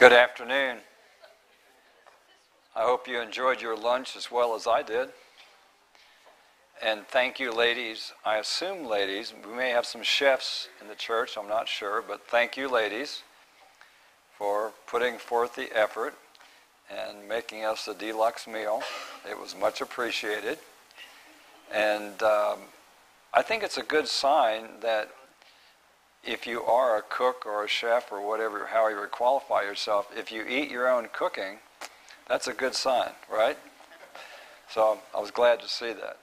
Good afternoon. I hope you enjoyed your lunch as well as I did. And thank you, ladies. I assume, ladies, we may have some chefs in the church, I'm not sure, but thank you, ladies, for putting forth the effort and making us a deluxe meal. It was much appreciated. And um, I think it's a good sign that if you are a cook or a chef or whatever, however you qualify yourself, if you eat your own cooking, that's a good sign, right? So I was glad to see that.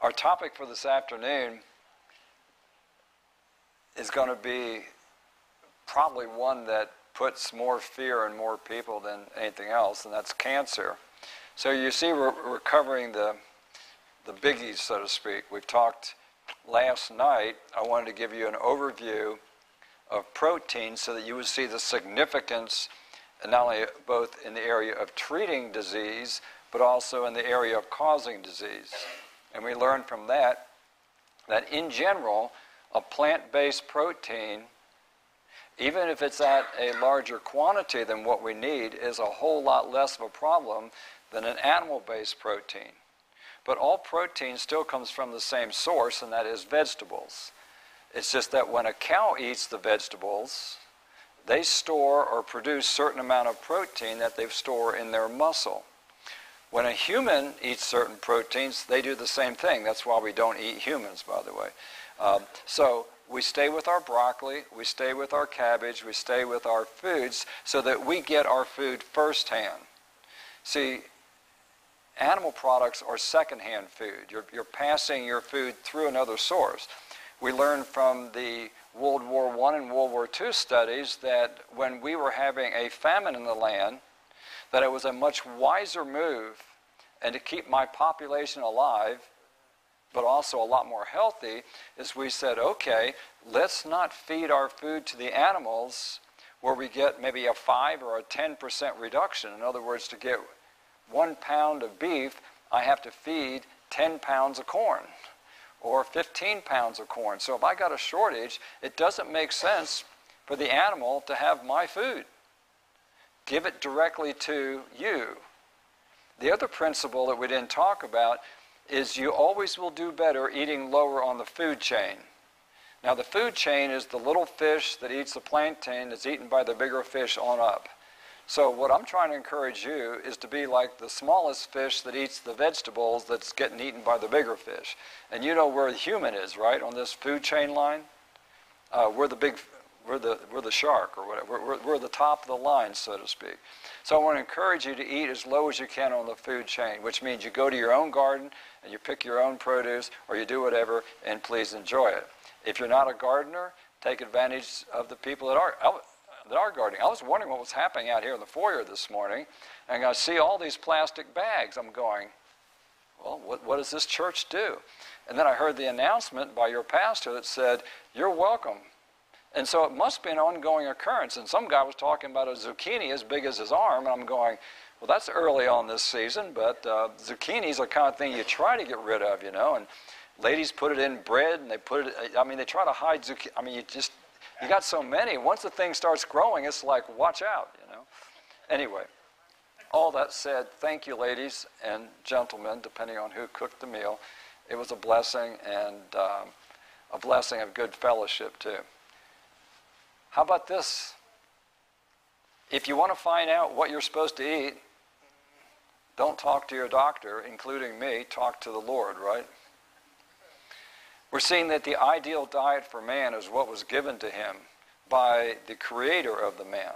Our topic for this afternoon is going to be probably one that puts more fear in more people than anything else, and that's cancer. So you see, we're, we're covering the, the biggies, so to speak. We've talked last night, I wanted to give you an overview of protein so that you would see the significance, not only both in the area of treating disease, but also in the area of causing disease. And we learned from that that in general, a plant based protein, even if it's at a larger quantity than what we need, is a whole lot less of a problem than an animal based protein. But all protein still comes from the same source, and that is vegetables. It's just that when a cow eats the vegetables, they store or produce certain amount of protein that they store in their muscle. When a human eats certain proteins, they do the same thing. That's why we don't eat humans, by the way. Um, so we stay with our broccoli, we stay with our cabbage, we stay with our foods so that we get our food firsthand. See, animal products are secondhand food. You're, you're passing your food through another source. We learned from the World War I and World War II studies that when we were having a famine in the land, that it was a much wiser move and to keep my population alive, but also a lot more healthy, is we said, okay, let's not feed our food to the animals where we get maybe a 5 or a 10% reduction. In other words, to get one pound of beef, I have to feed 10 pounds of corn or 15 pounds of corn. So if I got a shortage, it doesn't make sense for the animal to have my food. Give it directly to you. The other principle that we didn't talk about is you always will do better eating lower on the food chain. Now, the food chain is the little fish that eats the plankton that's eaten by the bigger fish on up. So what I'm trying to encourage you is to be like the smallest fish that eats the vegetables that's getting eaten by the bigger fish. And you know where the human is, right, on this food chain line? Uh, we're the big, we're the, we're the shark or whatever. We're, we're the top of the line, so to speak. So I want to encourage you to eat as low as you can on the food chain, which means you go to your own garden and you pick your own produce or you do whatever and please enjoy it. If you're not a gardener, take advantage of the people that are that are gardening. I was wondering what was happening out here in the foyer this morning, and I see all these plastic bags. I'm going, well, what, what does this church do? And then I heard the announcement by your pastor that said, You're welcome. And so it must be an ongoing occurrence. And some guy was talking about a zucchini as big as his arm, and I'm going, well, that's early on this season, but uh, zucchinis are kind of thing you try to get rid of, you know. And ladies put it in bread, and they put it. I mean, they try to hide zucchini. I mean, you just you got so many. Once the thing starts growing, it's like, watch out, you know. Anyway, all that said, thank you, ladies and gentlemen, depending on who cooked the meal. It was a blessing and um, a blessing of good fellowship, too. How about this? If you want to find out what you're supposed to eat, don't talk to your doctor, including me, talk to the Lord, right? We're seeing that the ideal diet for man is what was given to him by the creator of the man.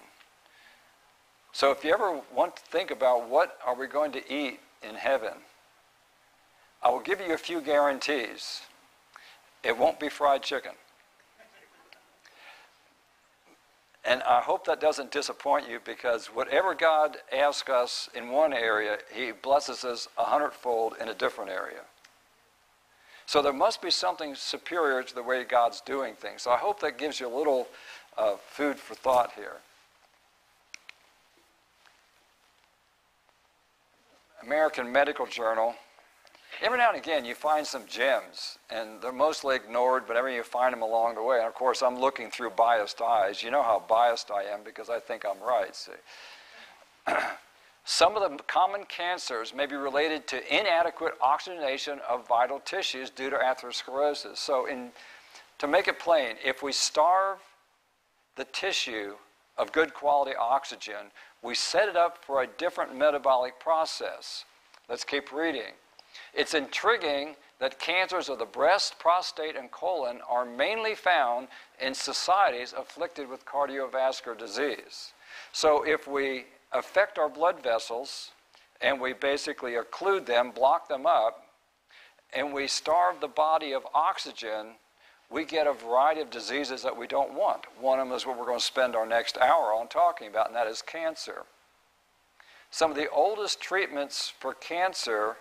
So if you ever want to think about what are we going to eat in heaven, I will give you a few guarantees. It won't be fried chicken. And I hope that doesn't disappoint you because whatever God asks us in one area, He blesses us a hundredfold in a different area. So there must be something superior to the way God's doing things. So I hope that gives you a little uh, food for thought here. American Medical Journal every now and again you find some gems, and they're mostly ignored, but every you find them along the way. And of course, I'm looking through biased eyes. You know how biased I am because I think I'm right. See. Some of the common cancers may be related to inadequate oxygenation of vital tissues due to atherosclerosis. So, in, to make it plain, if we starve the tissue of good quality oxygen, we set it up for a different metabolic process. Let's keep reading. It's intriguing that cancers of the breast, prostate, and colon are mainly found in societies afflicted with cardiovascular disease. So, if we affect our blood vessels and we basically occlude them, block them up, and we starve the body of oxygen, we get a variety of diseases that we don't want. One of them is what we're going to spend our next hour on talking about, and that is cancer. Some of the oldest treatments for cancer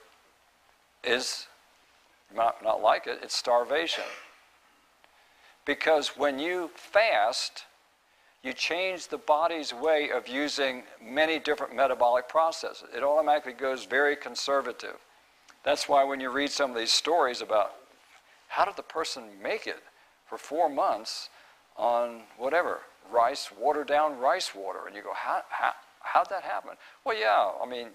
is not, not like it, it's starvation. Because when you fast, you change the body's way of using many different metabolic processes. It automatically goes very conservative. That's why when you read some of these stories about how did the person make it for four months on whatever, rice, watered down rice water, and you go, how, how, how'd that happen? Well, yeah, I mean,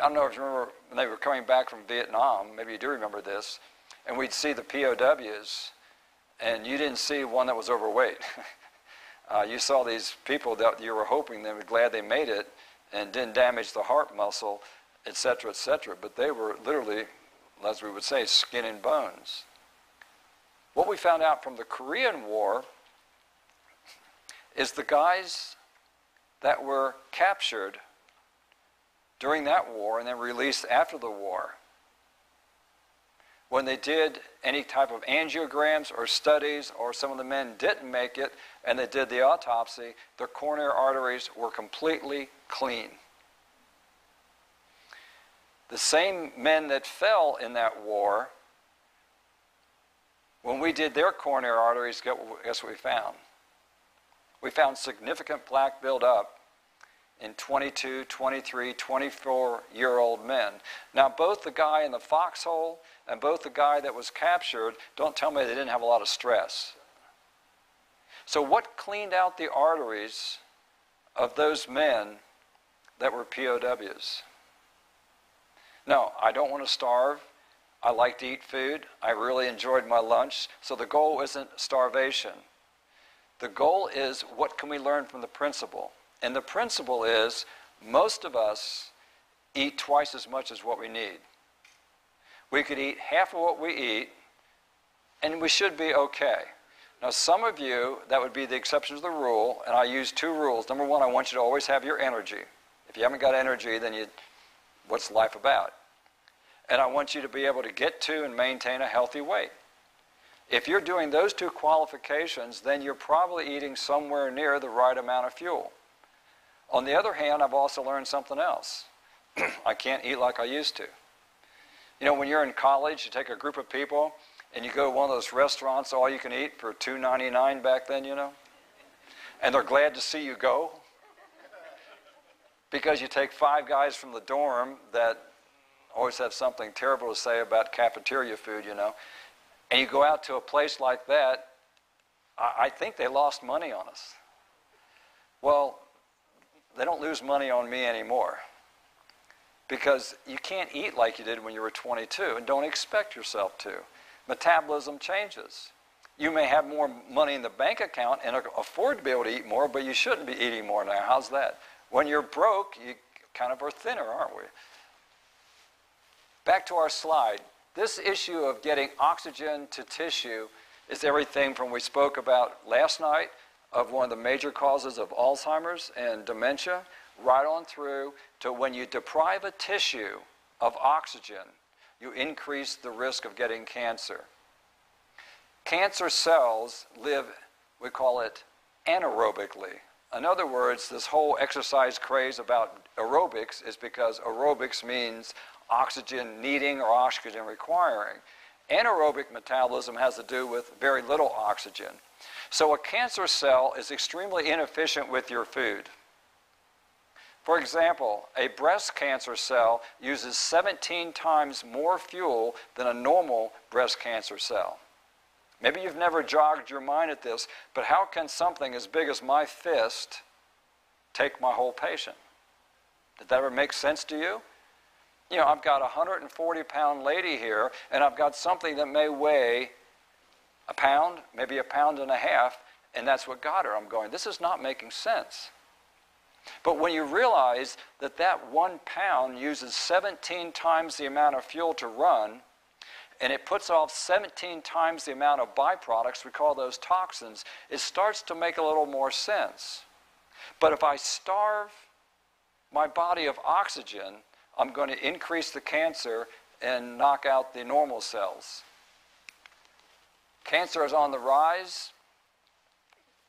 I don't know if you remember when they were coming back from Vietnam, maybe you do remember this, and we'd see the POWs, and you didn't see one that was overweight. uh, you saw these people that you were hoping they were glad they made it and didn't damage the heart muscle, etc., cetera, et cetera. But they were literally, as we would say, skin and bones. What we found out from the Korean War is the guys that were captured during that war and then released after the war when they did any type of angiograms or studies, or some of the men didn't make it and they did the autopsy, their coronary arteries were completely clean. The same men that fell in that war, when we did their coronary arteries, guess what we found? We found significant plaque buildup in 22, 23, 24 year old men. Now, both the guy in the foxhole and both the guy that was captured, don't tell me they didn't have a lot of stress. So, what cleaned out the arteries of those men that were POWs? No, I don't want to starve. I like to eat food. I really enjoyed my lunch. So, the goal isn't starvation. The goal is what can we learn from the principle? And the principle is most of us eat twice as much as what we need. We could eat half of what we eat, and we should be okay. Now, some of you, that would be the exception to the rule, and I use two rules. Number one, I want you to always have your energy. If you haven't got energy, then you, what's life about? And I want you to be able to get to and maintain a healthy weight. If you're doing those two qualifications, then you're probably eating somewhere near the right amount of fuel. On the other hand, I've also learned something else. I can't eat like I used to. You know, when you're in college, you take a group of people and you go to one of those restaurants, all you can eat for $2.99 back then, you know, and they're glad to see you go because you take five guys from the dorm that always have something terrible to say about cafeteria food, you know, and you go out to a place like that. I think they lost money on us. Well, they don't lose money on me anymore. Because you can't eat like you did when you were 22 and don't expect yourself to. Metabolism changes. You may have more money in the bank account and afford to be able to eat more, but you shouldn't be eating more now. How's that? When you're broke, you kind of are thinner, aren't we? Back to our slide. This issue of getting oxygen to tissue is everything from we spoke about last night of one of the major causes of Alzheimer's and dementia, right on through to when you deprive a tissue of oxygen, you increase the risk of getting cancer. Cancer cells live, we call it anaerobically. In other words, this whole exercise craze about aerobics is because aerobics means oxygen needing or oxygen requiring. Anaerobic metabolism has to do with very little oxygen. So a cancer cell is extremely inefficient with your food. For example, a breast cancer cell uses 17 times more fuel than a normal breast cancer cell. Maybe you've never jogged your mind at this, but how can something as big as my fist take my whole patient? Did that ever make sense to you? You know, I've got a 140 pound lady here, and I've got something that may weigh a pound, maybe a pound and a half, and that's what got her. I'm going, this is not making sense. But when you realize that that one pound uses 17 times the amount of fuel to run, and it puts off 17 times the amount of byproducts, we call those toxins, it starts to make a little more sense. But if I starve my body of oxygen, I'm going to increase the cancer and knock out the normal cells. Cancer is on the rise.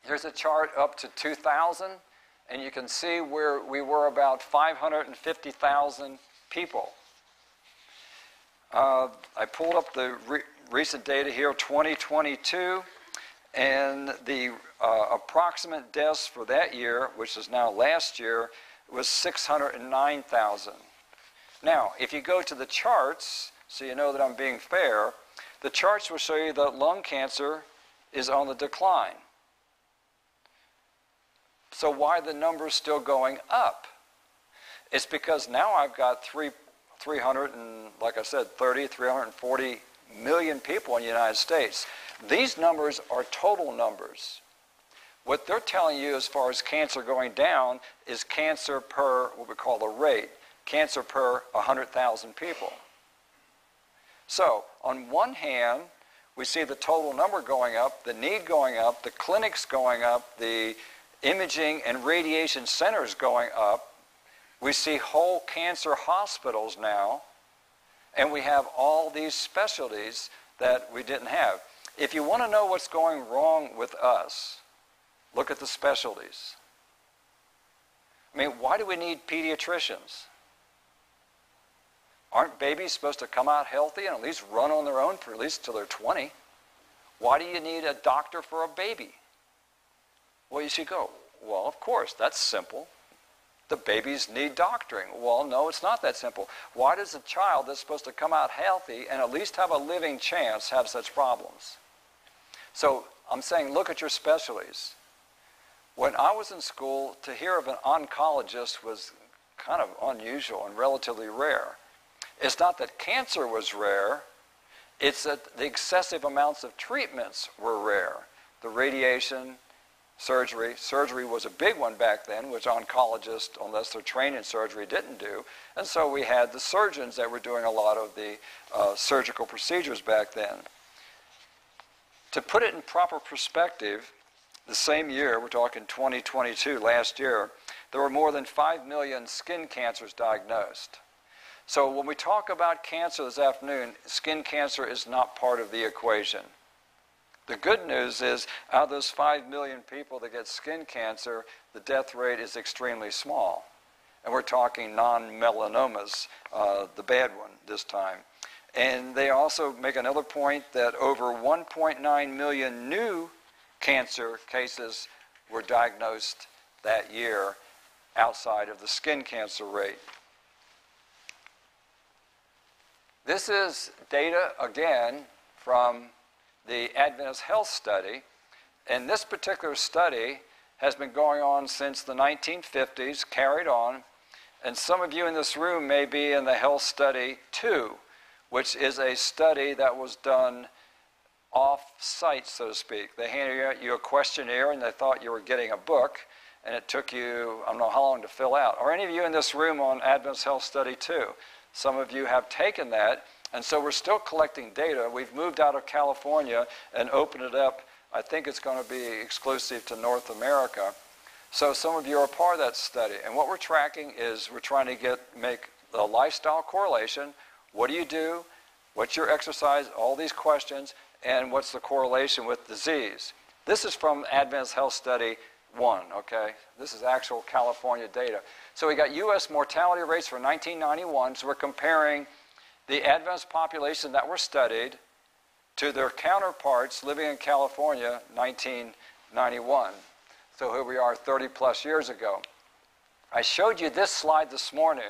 Here's a chart up to 2000, and you can see where we were about 550,000 people. Uh, I pulled up the re- recent data here, 2022, and the uh, approximate deaths for that year, which is now last year, was 609,000. Now, if you go to the charts, so you know that I'm being fair, the charts will show you that lung cancer is on the decline. So why the numbers still going up? It's because now I've got three, 300 and, like I said, 30, 340 million people in the United States. These numbers are total numbers. What they're telling you as far as cancer going down is cancer per what we call the rate, cancer per 100,000 people. So, on one hand, we see the total number going up, the need going up, the clinics going up, the imaging and radiation centers going up. We see whole cancer hospitals now, and we have all these specialties that we didn't have. If you want to know what's going wrong with us, look at the specialties. I mean, why do we need pediatricians? Aren't babies supposed to come out healthy and at least run on their own for at least till they're 20? Why do you need a doctor for a baby? Well, you should go, well, of course, that's simple. The babies need doctoring. Well, no, it's not that simple. Why does a child that's supposed to come out healthy and at least have a living chance have such problems? So I'm saying look at your specialties. When I was in school, to hear of an oncologist was kind of unusual and relatively rare. It's not that cancer was rare, it's that the excessive amounts of treatments were rare. The radiation, surgery. Surgery was a big one back then, which oncologists, unless they're trained in surgery, didn't do. And so we had the surgeons that were doing a lot of the uh, surgical procedures back then. To put it in proper perspective, the same year, we're talking 2022, last year, there were more than 5 million skin cancers diagnosed. So when we talk about cancer this afternoon, skin cancer is not part of the equation. The good news is, out of those 5 million people that get skin cancer, the death rate is extremely small. And we're talking non melanomas, uh, the bad one this time. And they also make another point that over 1.9 million new cancer cases were diagnosed that year outside of the skin cancer rate. This is data, again, from the Adventist Health Study. And this particular study has been going on since the 1950s, carried on. And some of you in this room may be in the Health Study 2, which is a study that was done off site, so to speak. They handed you a questionnaire and they thought you were getting a book, and it took you, I don't know how long to fill out. Are any of you in this room on Adventist Health Study 2? Some of you have taken that, and so we're still collecting data. We've moved out of California and opened it up. I think it's going to be exclusive to North America. So some of you are part of that study. And what we're tracking is we're trying to get make the lifestyle correlation. What do you do? What's your exercise? All these questions. And what's the correlation with disease? This is from Adventist Health Study 1, okay? This is actual California data. So we got U.S. mortality rates for 1991. So we're comparing the Adventist population that were studied to their counterparts living in California 1991. So here we are 30 plus years ago. I showed you this slide this morning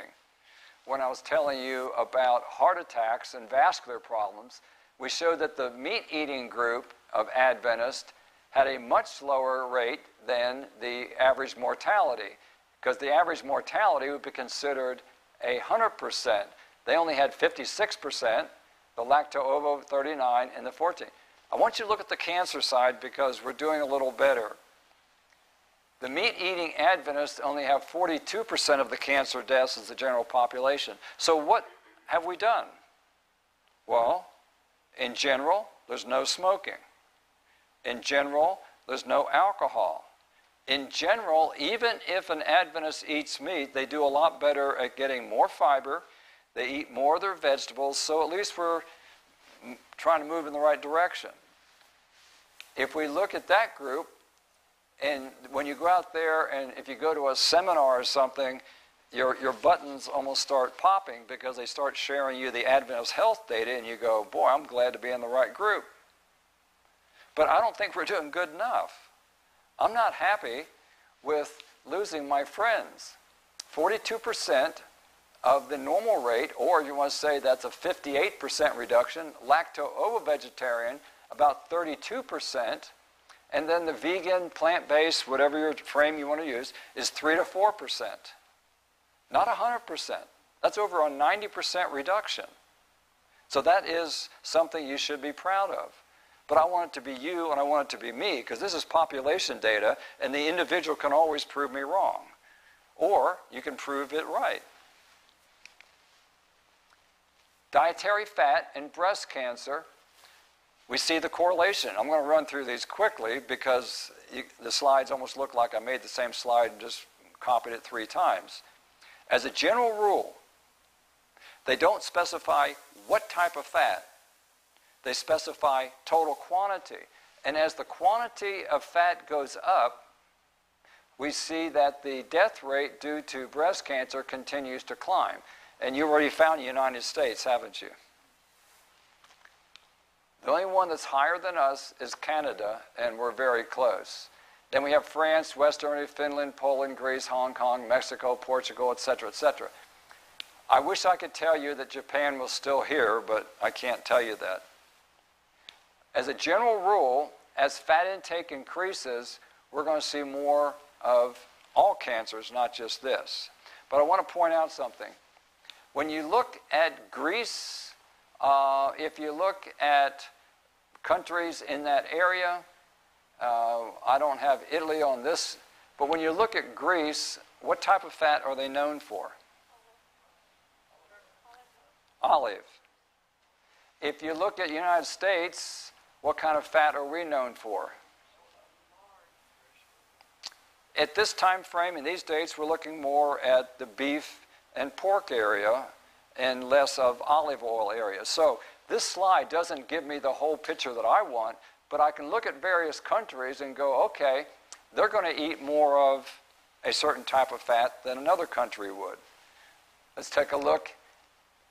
when I was telling you about heart attacks and vascular problems. We showed that the meat eating group of Adventists had a much lower rate than the average mortality, because the average mortality would be considered a 100%. They only had 56%, the lacto-ovo 39, and the 14. I want you to look at the cancer side because we're doing a little better. The meat eating Adventists only have 42% of the cancer deaths as the general population. So, what have we done? Well, in general, there's no smoking. In general, there's no alcohol. In general, even if an Adventist eats meat, they do a lot better at getting more fiber. They eat more of their vegetables, so at least we're trying to move in the right direction. If we look at that group, and when you go out there and if you go to a seminar or something, your, your buttons almost start popping because they start sharing you the Adventist health data, and you go, Boy, I'm glad to be in the right group. But I don't think we're doing good enough. I'm not happy with losing my friends. 42% of the normal rate, or you want to say that's a 58% reduction, lacto-ovo vegetarian, about 32%, and then the vegan, plant-based, whatever your frame you want to use, is 3 to 4%. Not 100%. That's over a 90% reduction. So that is something you should be proud of. But I want it to be you and I want it to be me because this is population data and the individual can always prove me wrong. Or you can prove it right. Dietary fat and breast cancer, we see the correlation. I'm going to run through these quickly because you, the slides almost look like I made the same slide and just copied it three times. As a general rule, they don't specify what type of fat they specify total quantity. And as the quantity of fat goes up, we see that the death rate due to breast cancer continues to climb. And you already found the United States, haven't you? The only one that's higher than us is Canada, and we're very close. Then we have France, West Germany, Finland, Poland, Greece, Hong Kong, Mexico, Portugal, etc., etc. I wish I could tell you that Japan was still here, but I can't tell you that. As a general rule, as fat intake increases, we're going to see more of all cancers, not just this. But I want to point out something. When you look at Greece, uh, if you look at countries in that area, uh, I don't have Italy on this, but when you look at Greece, what type of fat are they known for? Olive. If you look at the United States, what kind of fat are we known for? At this time frame, in these dates, we're looking more at the beef and pork area and less of olive oil area. So this slide doesn't give me the whole picture that I want, but I can look at various countries and go, okay, they're going to eat more of a certain type of fat than another country would. Let's take a look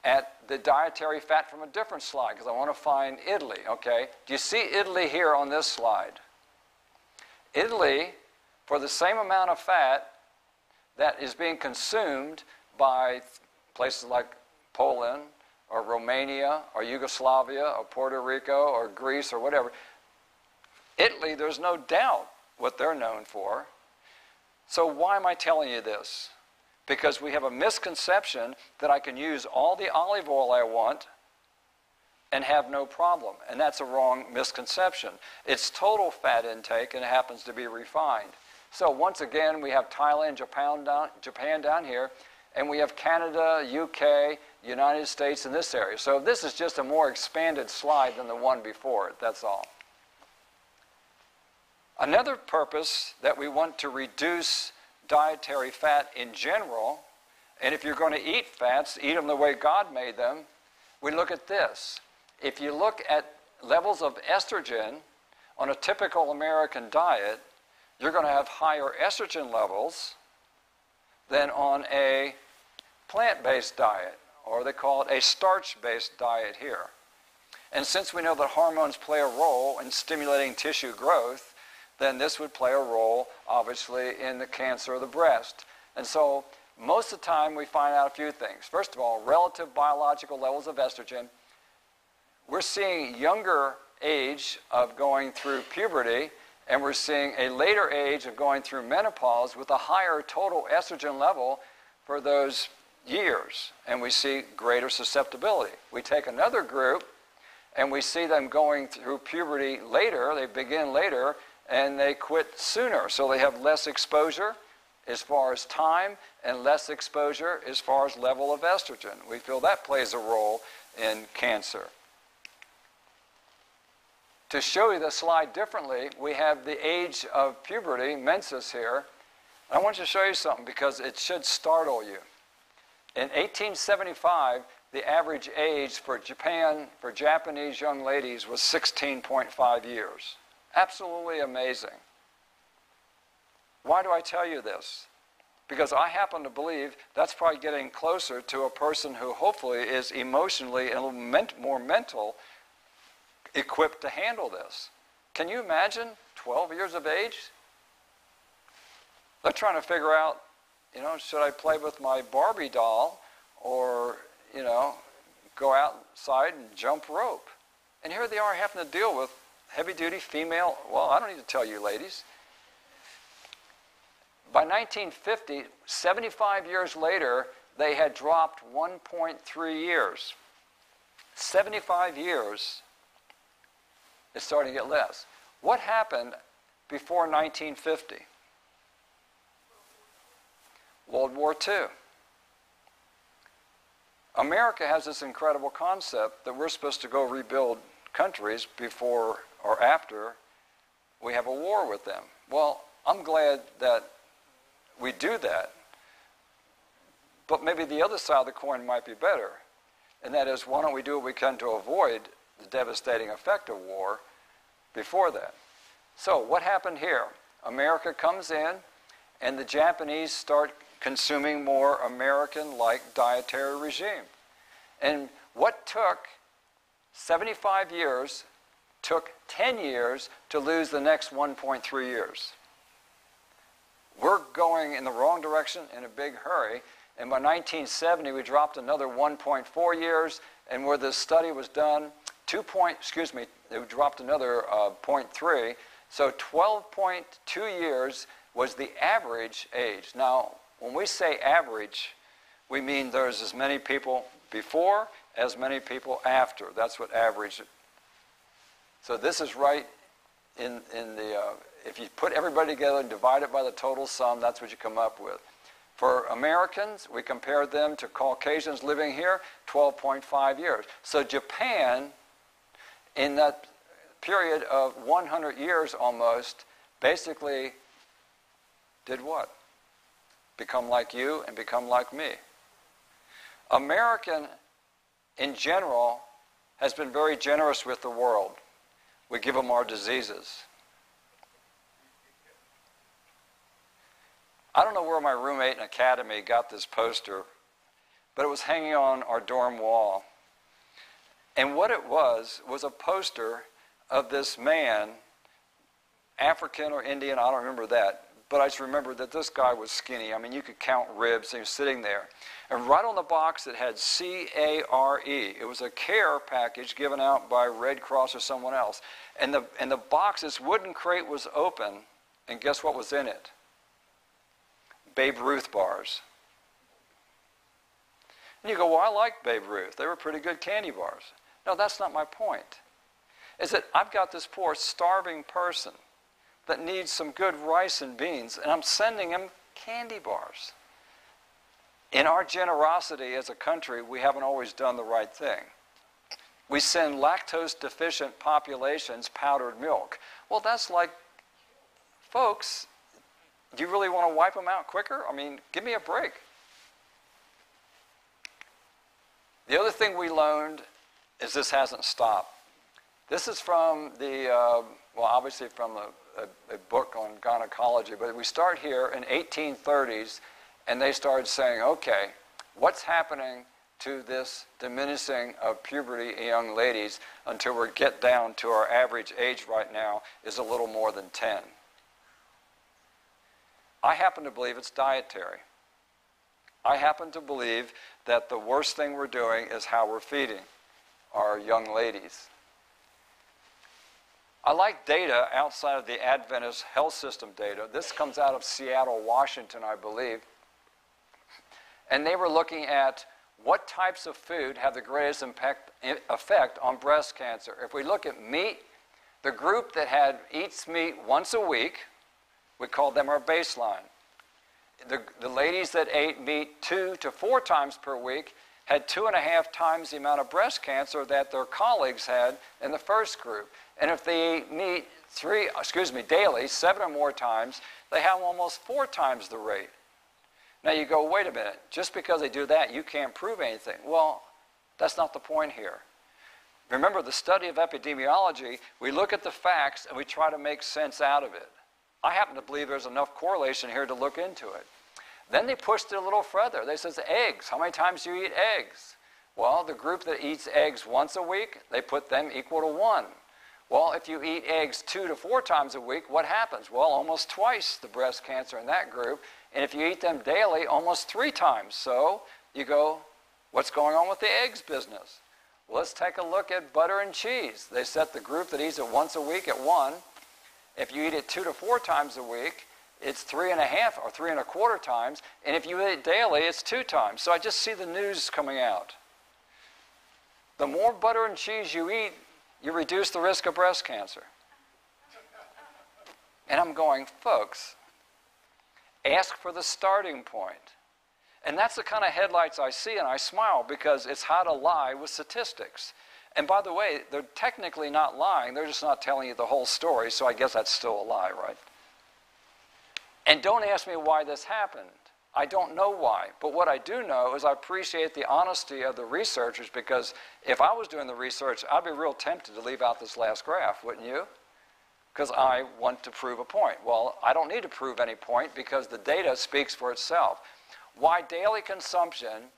at the dietary fat from a different slide because I want to find Italy, okay? Do you see Italy here on this slide? Italy, for the same amount of fat that is being consumed by places like Poland or Romania or Yugoslavia or Puerto Rico or Greece or whatever, Italy, there's no doubt what they're known for. So, why am I telling you this? because we have a misconception that I can use all the olive oil I want and have no problem. And that's a wrong misconception. It's total fat intake and it happens to be refined. So once again, we have Thailand, Japan down, Japan down here, and we have Canada, UK, United States in this area. So this is just a more expanded slide than the one before it, that's all. Another purpose that we want to reduce dietary fat in general, and if you're going to eat fats, eat them the way God made them, we look at this. If you look at levels of estrogen on a typical American diet, you're going to have higher estrogen levels than on a plant based diet, or they call it a starch based diet here. And since we know that hormones play a role in stimulating tissue growth, then this would play a role, obviously, in the cancer of the breast. And so most of the time we find out a few things. First of all, relative biological levels of estrogen. We're seeing younger age of going through puberty, and we're seeing a later age of going through menopause with a higher total estrogen level for those years, and we see greater susceptibility. We take another group and we see them going through puberty later, they begin later, and they quit sooner. So they have less exposure as far as time and less exposure as far as level of estrogen. We feel that plays a role in cancer. To show you the slide differently, we have the age of puberty, menses here. I want to show you something because it should startle you. In 1875, the average age for Japan, for Japanese young ladies, was 16.5 years. Absolutely amazing. Why do I tell you this? Because I happen to believe that's probably getting closer to a person who hopefully is emotionally and more mental equipped to handle this. Can you imagine 12 years of age? They're trying to figure out, you know, should I play with my Barbie doll or, you know, go outside and jump rope? And here they are having to deal with heavy duty female. Well, I don't need to tell you, ladies. By 1950, 75 years later, they had dropped 1.3 years. 75 years is starting to get less. What happened before 1950? World War II. America has this incredible concept that we're supposed to go rebuild countries before or after we have a war with them. Well, I'm glad that we do that. But maybe the other side of the coin might be better. And that is, why don't we do what we can to avoid the devastating effect of war before that. So, what happened here? America comes in, and the Japanese start consuming more American like dietary regime. And what took 75 years took 10 years to lose the next 1.3 years. We're going in the wrong direction in a big hurry. And by 1970, we dropped another 1.4 years. And where this study was done, two point, excuse me, it dropped another uh, 0.3. So 12.2 years was the average age. Now, when we say average, we mean there's as many people before as many people after. That's what average. So this is right in, in the, uh, if you put everybody together and divide it by the total sum, that's what you come up with. For Americans, we compared them to Caucasians living here, 12.5 years. So Japan in that period of 100 years almost, basically did what? Become like you and become like me. American, in general, has been very generous with the world. We give them our diseases. I don't know where my roommate in academy got this poster, but it was hanging on our dorm wall. And what it was was a poster of this man, African or Indian, I don't remember that, but I just remember that this guy was skinny. I mean, you could count ribs, he was sitting there. And right on the box, it had C A R E. It was a care package given out by Red Cross or someone else. And the, and the box, this wooden crate was open, and guess what was in it? Babe Ruth bars. And you go, well, I like Babe Ruth. They were pretty good candy bars. No, that's not my point. Is that I've got this poor starving person that needs some good rice and beans, and I'm sending him candy bars. In our generosity as a country, we haven't always done the right thing. We send lactose deficient populations powdered milk. Well, that's like, folks, do you really want to wipe them out quicker? I mean, give me a break. The other thing we learned is this hasn't stopped. This is from the, uh, well, obviously from a, a, a, book on gynecology, but we start here in 1830s, and they started saying, okay, what's happening to this diminishing of puberty in young ladies until we get down to our average age right now is a little more than 10. I happen to believe it's dietary. I happen to believe that the worst thing we're doing is how we're feeding our young ladies. I like data outside of the Adventist health system data. This comes out of Seattle, Washington, I believe. And they were looking at what types of food have the greatest impact, effect on breast cancer. If we look at meat, the group that had eats meat once a week, we called them our baseline. The, the ladies that ate meat two to four times per week had two and a half times the amount of breast cancer that their colleagues had in the first group. And if they eat meat three, excuse me, daily, seven or more times, they have almost four times the rate. Now you go, wait a minute, just because they do that, you can't prove anything. Well, that's not the point here. Remember, the study of epidemiology, we look at the facts and we try to make sense out of it. I happen to believe there's enough correlation here to look into it. Then they pushed it a little further. They says eggs. How many times do you eat eggs? Well, the group that eats eggs once a week, they put them equal to one. Well, if you eat eggs two to four times a week, what happens? Well, almost twice the breast cancer in that group. And if you eat them daily, almost three times. So you go, what's going on with the eggs business? Well, let's take a look at butter and cheese. They set the group that eats it once a week at one. If you eat it two to four times a week, it's three and a half or three and a quarter times. And if you eat it daily, it's two times. So I just see the news coming out. The more butter and cheese you eat, you reduce the risk of breast cancer. And I'm going, folks, ask for the starting point. And that's the kind of headlights I see, and I smile because it's how to lie with statistics. And by the way, they're technically not lying, they're just not telling you the whole story, so I guess that's still a lie, right? And don't ask me why this happened. I don't know why. But what I do know is I appreciate the honesty of the researchers because if I was doing the research, I'd be real tempted to leave out this last graph, wouldn't you? Because I want to prove a point. Well, I don't need to prove any point because the data speaks for itself. Why daily consumption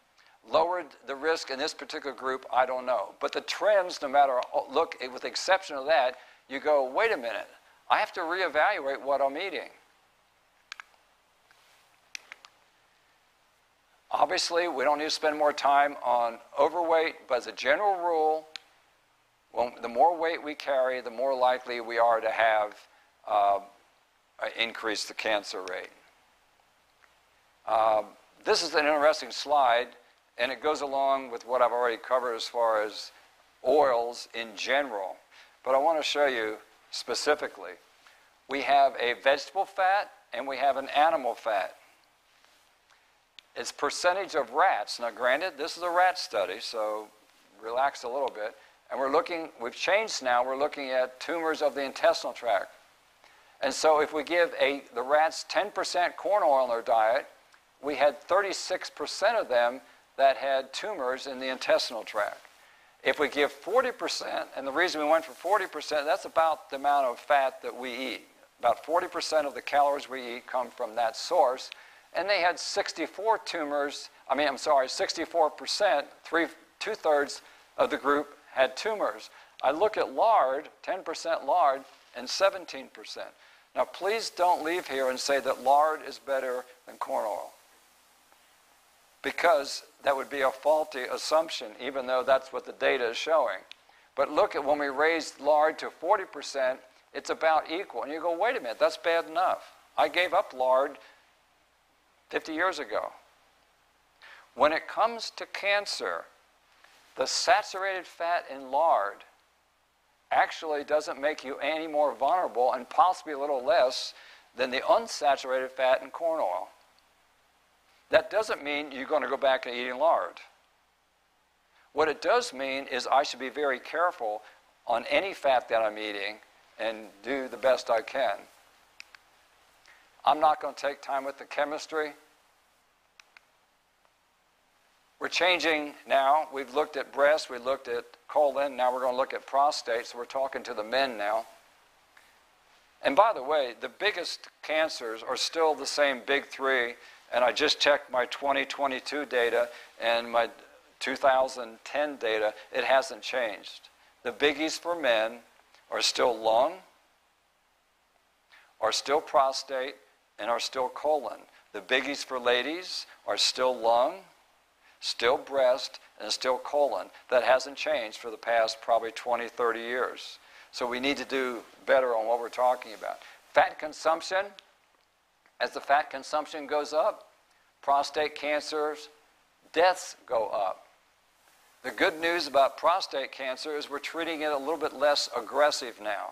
lowered the risk in this particular group, I don't know. But the trends, no matter, look, with the exception of that, you go, wait a minute, I have to reevaluate what I'm eating. Obviously, we don't need to spend more time on overweight, but as a general rule, when, the more weight we carry, the more likely we are to have uh, increase the cancer rate. Uh, this is an interesting slide, and it goes along with what I've already covered as far as oils in general. But I want to show you specifically. We have a vegetable fat and we have an animal fat. It's percentage of rats. Now, granted, this is a rat study, so relax a little bit. And we're looking, we've changed now, we're looking at tumors of the intestinal tract. And so if we give a, the rats 10% corn oil in their diet, we had 36% of them that had tumors in the intestinal tract. If we give 40%, and the reason we went for 40%, that's about the amount of fat that we eat. About 40% of the calories we eat come from that source and they had 64 tumors. I mean, I'm sorry, 64%, three, two thirds of the group had tumors. I look at lard, 10% lard, and 17%. Now, please don't leave here and say that lard is better than corn oil. Because that would be a faulty assumption, even though that's what the data is showing. But look at when we raised lard to 40%, it's about equal. And you go, wait a minute, that's bad enough. I gave up lard 50 years ago. When it comes to cancer, the saturated fat in lard actually doesn't make you any more vulnerable and possibly a little less than the unsaturated fat in corn oil. That doesn't mean you're going to go back and eating lard. What it does mean is I should be very careful on any fat that I'm eating and do the best I can. I'm not going to take time with the chemistry. We're changing now. We've looked at breast, we looked at colon, now we're going to look at prostate, so we're talking to the men now. And by the way, the biggest cancers are still the same big three, and I just checked my 2022 data and my 2010 data, it hasn't changed. The biggies for men are still lung, are still prostate, and are still colon. The biggies for ladies are still lung, still breast, and still colon. That hasn't changed for the past probably 20, 30 years. So we need to do better on what we're talking about. Fat consumption, as the fat consumption goes up, prostate cancers, deaths go up. The good news about prostate cancer is we're treating it a little bit less aggressive now.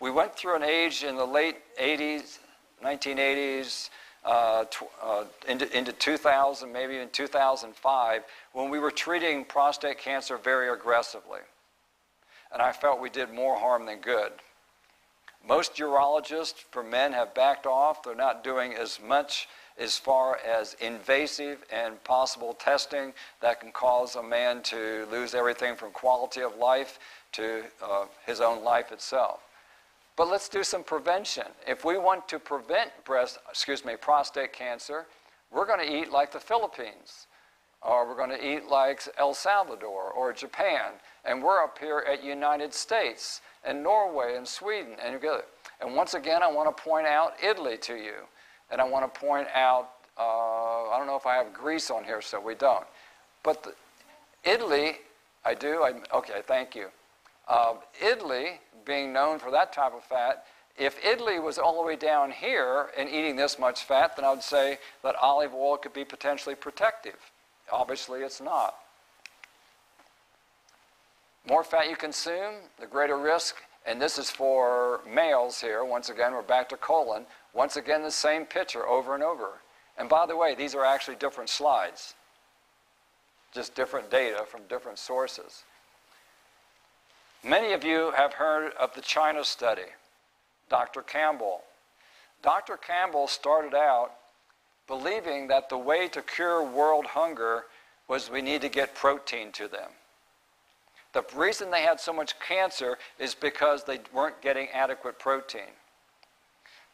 We went through an age in the late 80s, 1980s, uh, uh, into, into 2000, maybe in 2005, when we were treating prostate cancer very aggressively. And I felt we did more harm than good. Most urologists for men have backed off. They're not doing as much as far as invasive and possible testing that can cause a man to lose everything from quality of life to uh, his own life itself. But let's do some prevention. If we want to prevent breast, excuse me, prostate cancer, we're going to eat like the Philippines, or we're going to eat like El Salvador or Japan, and we're up here at United States and Norway and Sweden and And once again, I want to point out Italy to you, and I want to point out. Uh, I don't know if I have Greece on here, so we don't. But the, Italy, I do. I, okay, thank you. Uh, Italy being known for that type of fat, if Italy was all the way down here and eating this much fat, then I would say that olive oil could be potentially protective. Obviously, it's not. More fat you consume, the greater risk, and this is for males here. Once again, we're back to colon. Once again, the same picture over and over. And by the way, these are actually different slides, just different data from different sources. Many of you have heard of the China study, Dr. Campbell. Dr. Campbell started out believing that the way to cure world hunger was we need to get protein to them. The reason they had so much cancer is because they weren't getting adequate protein.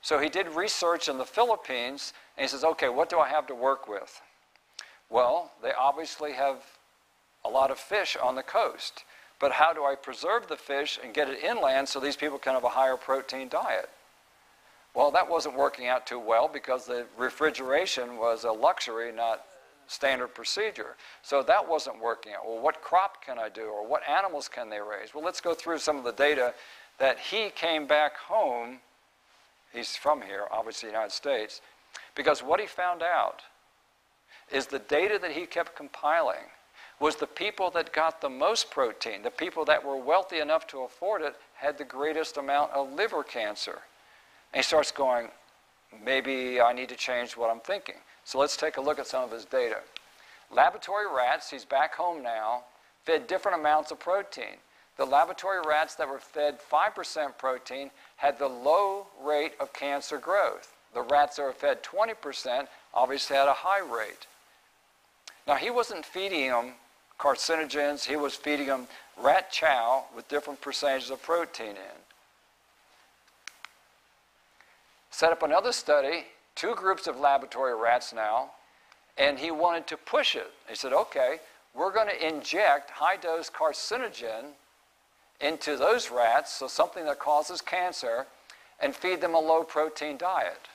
So he did research in the Philippines and he says, okay, what do I have to work with? Well, they obviously have a lot of fish on the coast. But how do I preserve the fish and get it inland so these people can have a higher protein diet? Well, that wasn't working out too well because the refrigeration was a luxury, not standard procedure. So that wasn't working out. Well, what crop can I do or what animals can they raise? Well, let's go through some of the data that he came back home. He's from here, obviously, the United States, because what he found out is the data that he kept compiling was the people that got the most protein, the people that were wealthy enough to afford it, had the greatest amount of liver cancer. And he starts going, maybe I need to change what I'm thinking. So let's take a look at some of his data. Laboratory rats, he's back home now, fed different amounts of protein. The laboratory rats that were fed 5% protein had the low rate of cancer growth. The rats that were fed 20% obviously had a high rate. Now, he wasn't feeding them carcinogens. He was feeding them rat chow with different percentages of protein in. Set up another study, two groups of laboratory rats now, and he wanted to push it. He said, okay, we're going to inject high dose carcinogen into those rats, so something that causes cancer, and feed them a low protein diet.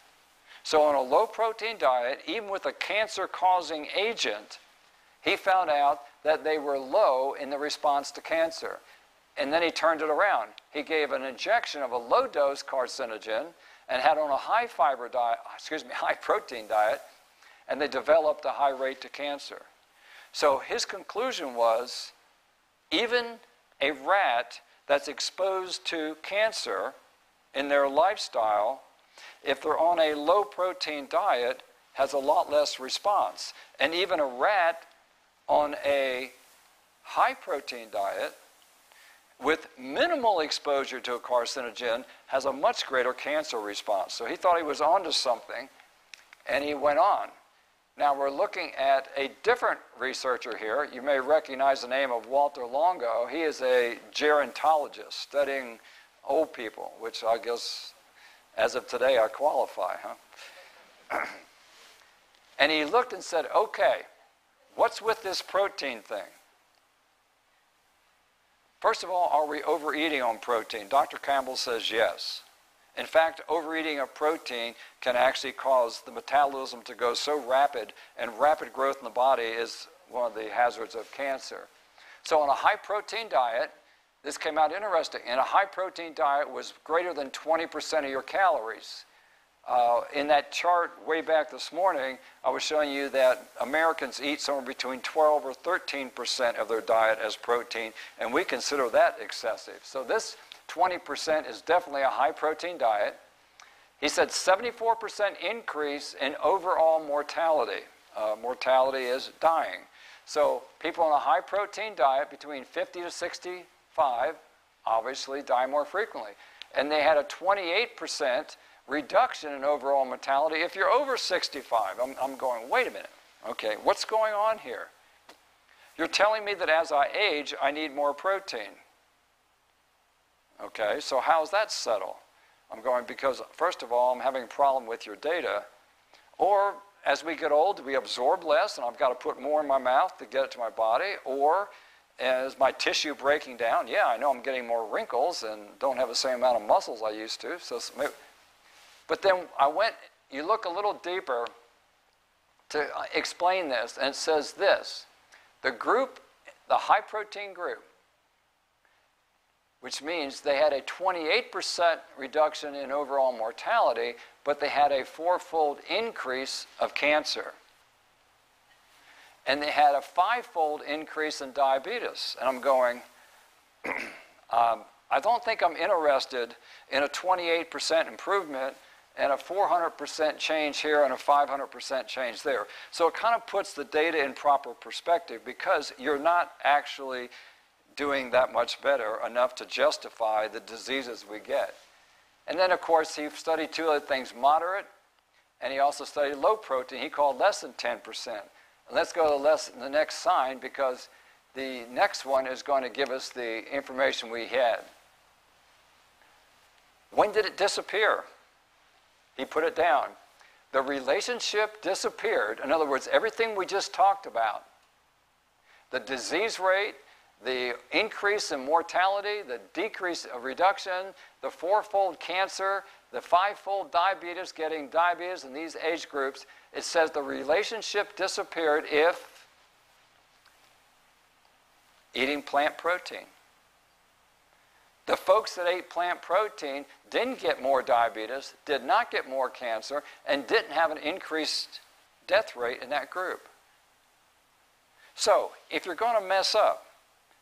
So, on a low protein diet, even with a cancer causing agent, he found out that they were low in the response to cancer. And then he turned it around. He gave an injection of a low dose carcinogen and had on a high fiber diet, excuse me, high protein diet, and they developed a high rate to cancer. So his conclusion was even a rat that's exposed to cancer in their lifestyle, if they're on a low protein diet, has a lot less response. And even a rat on a high protein diet with minimal exposure to a carcinogen has a much greater cancer response. So he thought he was onto something and he went on. Now we're looking at a different researcher here. You may recognize the name of Walter Longo. He is a gerontologist studying old people, which I guess as of today I qualify, huh? and he looked and said, okay, What's with this protein thing? First of all, are we overeating on protein? Dr. Campbell says yes. In fact, overeating of protein can actually cause the metabolism to go so rapid, and rapid growth in the body is one of the hazards of cancer. So, on a high protein diet, this came out interesting. In a high protein diet was greater than 20% of your calories. Uh, in that chart way back this morning, I was showing you that Americans eat somewhere between 12 or 13 percent of their diet as protein, and we consider that excessive. So this 20 percent is definitely a high protein diet. He said 74 percent increase in overall mortality. Uh, mortality is dying. So people on a high protein diet between 50 to 65 obviously die more frequently. And they had a 28 percent reduction in overall mortality if you're over 65. I'm, I'm going, wait a minute. Okay, what's going on here? You're telling me that as I age, I need more protein. Okay, so how's that settle? I'm going, because first of all, I'm having a problem with your data. Or as we get old, we absorb less and I've got to put more in my mouth to get it to my body? Or is my tissue breaking down? Yeah, I know I'm getting more wrinkles and don't have the same amount of muscles I used to. So but then I went, you look a little deeper to explain this, and it says this the group, the high protein group, which means they had a 28% reduction in overall mortality, but they had a fourfold increase of cancer. And they had a fivefold increase in diabetes. And I'm going, um, I don't think I'm interested in a 28% improvement and a 400% change here and a 500% change there. So it kind of puts the data in proper perspective because you're not actually doing that much better enough to justify the diseases we get. And then, of course, he studied two other things moderate, and he also studied low protein. He called less than 10%. And let's go to the, less, the next sign because the next one is going to give us the information we had. When did it disappear? He put it down. The relationship disappeared. In other words, everything we just talked about the disease rate, the increase in mortality, the decrease of reduction, the fourfold cancer, the fivefold diabetes, getting diabetes in these age groups, it says the relationship disappeared if eating plant protein. The folks that ate plant protein didn't get more diabetes, did not get more cancer, and didn't have an increased death rate in that group. So, if you're going to mess up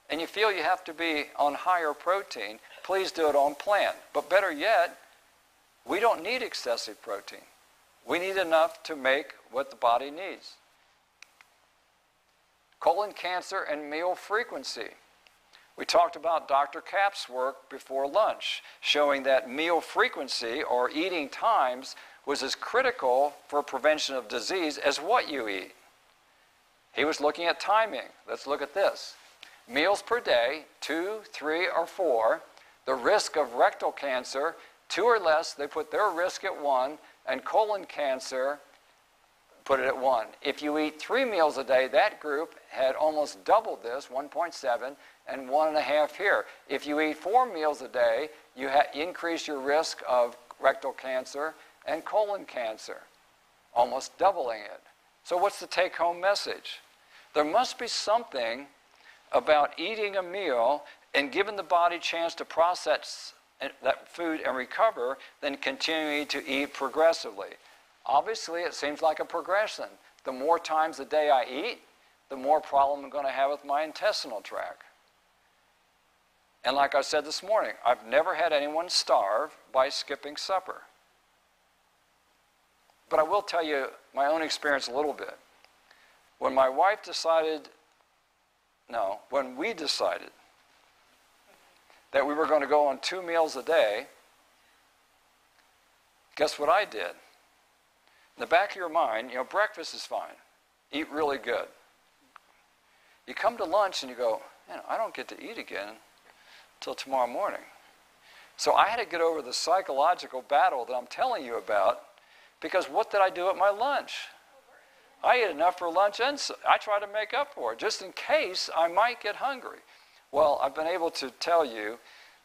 and you feel you have to be on higher protein, please do it on plant. But better yet, we don't need excessive protein. We need enough to make what the body needs. Colon cancer and meal frequency. We talked about Dr. Capps' work before lunch, showing that meal frequency or eating times was as critical for prevention of disease as what you eat. He was looking at timing. Let's look at this. Meals per day, two, three, or four. The risk of rectal cancer, two or less, they put their risk at one, and colon cancer, put it at one. If you eat three meals a day, that group had almost doubled this, 1.7, and one and a half here. If you eat four meals a day, you increase your risk of rectal cancer and colon cancer, almost doubling it. So, what's the take home message? There must be something about eating a meal and giving the body a chance to process uh, that food and recover than continuing to eat progressively. Obviously, it seems like a progression. The more times a day I eat, the more problem I'm going to have with my intestinal tract. And like I said this morning, I've never had anyone starve by skipping supper. But I will tell you my own experience a little bit. When my wife decided, no, when we decided that we were going to go on two meals a day, guess what I did? In the back of your mind, you know, breakfast is fine. Eat really good. You come to lunch and you go, man, I don't get to eat again till tomorrow morning. So I had to get over the psychological battle that I'm telling you about because what did I do at my lunch? I ate enough for lunch and I try to make up for it just in case I might get hungry. Well, I've been able to tell you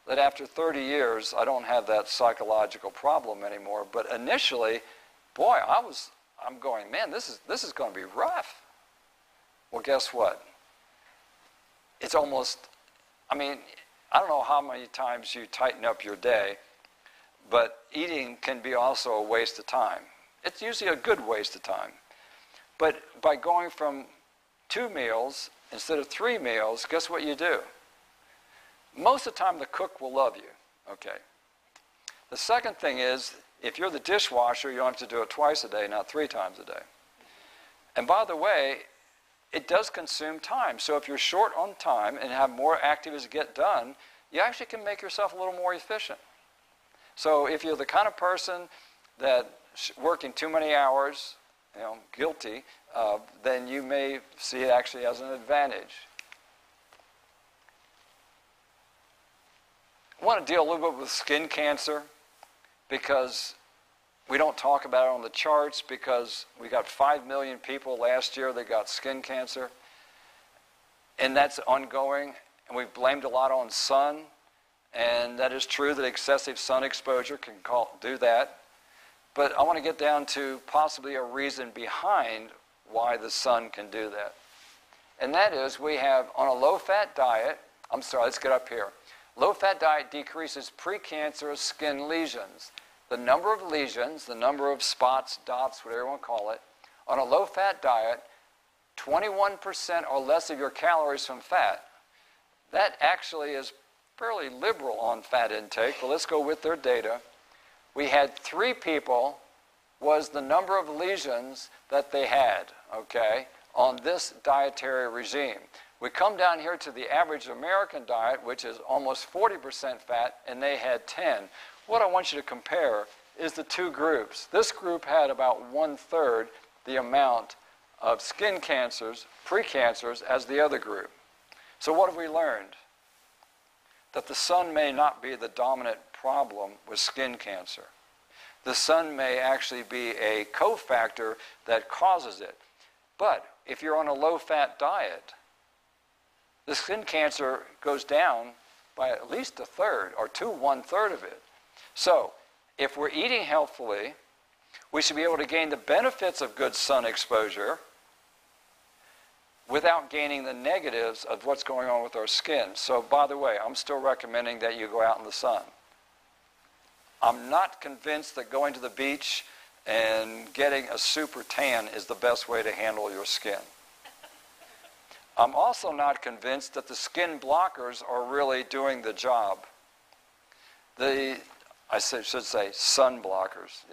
that after 30 years, I don't have that psychological problem anymore. But initially, boy, I was, I'm going, man, this is, this is going to be rough. Well, guess what? It's almost, I mean, I don't know how many times you tighten up your day, but eating can be also a waste of time. It's usually a good waste of time. But by going from two meals instead of three meals, guess what you do? Most of the time, the cook will love you. Okay. The second thing is, if you're the dishwasher, you don't have to do it twice a day, not three times a day. And by the way, it does consume time. So if you're short on time and have more activities get done, you actually can make yourself a little more efficient. So if you're the kind of person that working too many hours, you know, guilty, uh, then you may see it actually as an advantage. I want to deal a little bit with skin cancer because we don't talk about it on the charts because we got 5 million people last year that got skin cancer. And that's ongoing. And we've blamed a lot on sun. And that is true that excessive sun exposure can call, do that. But I want to get down to possibly a reason behind why the sun can do that. And that is we have on a low fat diet, I'm sorry, let's get up here. Low fat diet decreases precancerous skin lesions. The number of lesions, the number of spots, dots, whatever you want to call it, on a low fat diet, 21% or less of your calories from fat. That actually is fairly liberal on fat intake, but let's go with their data. We had three people was the number of lesions that they had, okay, on this dietary regime. We come down here to the average American diet, which is almost 40% fat, and they had 10. What I want you to compare is the two groups. This group had about one third the amount of skin cancers, precancers, as the other group. So, what have we learned? That the sun may not be the dominant problem with skin cancer. The sun may actually be a cofactor that causes it. But if you're on a low fat diet, the skin cancer goes down by at least a third or to one third of it. So, if we're eating healthfully, we should be able to gain the benefits of good sun exposure without gaining the negatives of what's going on with our skin. So, by the way, I'm still recommending that you go out in the sun. I'm not convinced that going to the beach and getting a super tan is the best way to handle your skin. I'm also not convinced that the skin blockers are really doing the job. The, I should say sun blockers.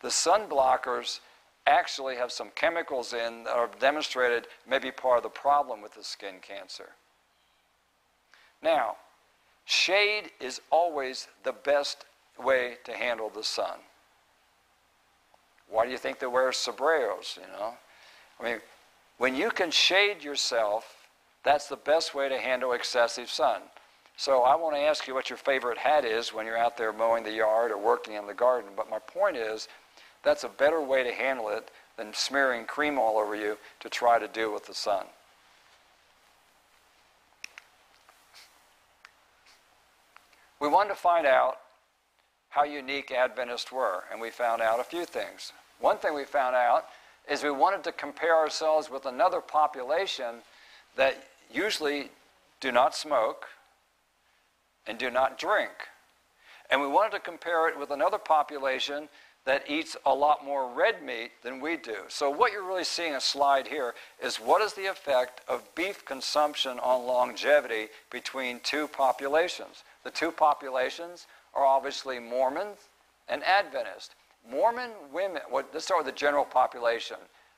The sun blockers actually have some chemicals in that are demonstrated may be part of the problem with the skin cancer. Now, shade is always the best way to handle the sun. Why do you think they wear sombreros, you know? I mean, when you can shade yourself, that's the best way to handle excessive sun. So I want to ask you what your favorite hat is when you're out there mowing the yard or working in the garden. But my point is, that's a better way to handle it than smearing cream all over you to try to deal with the sun. We wanted to find out how unique Adventists were, and we found out a few things. One thing we found out is we wanted to compare ourselves with another population that usually do not smoke and do not drink. And we wanted to compare it with another population that eats a lot more red meat than we do. So what you're really seeing a slide here is what is the effect of beef consumption on longevity between two populations. The two populations are obviously Mormons and Adventists. Mormon women, well, let's start with the general population.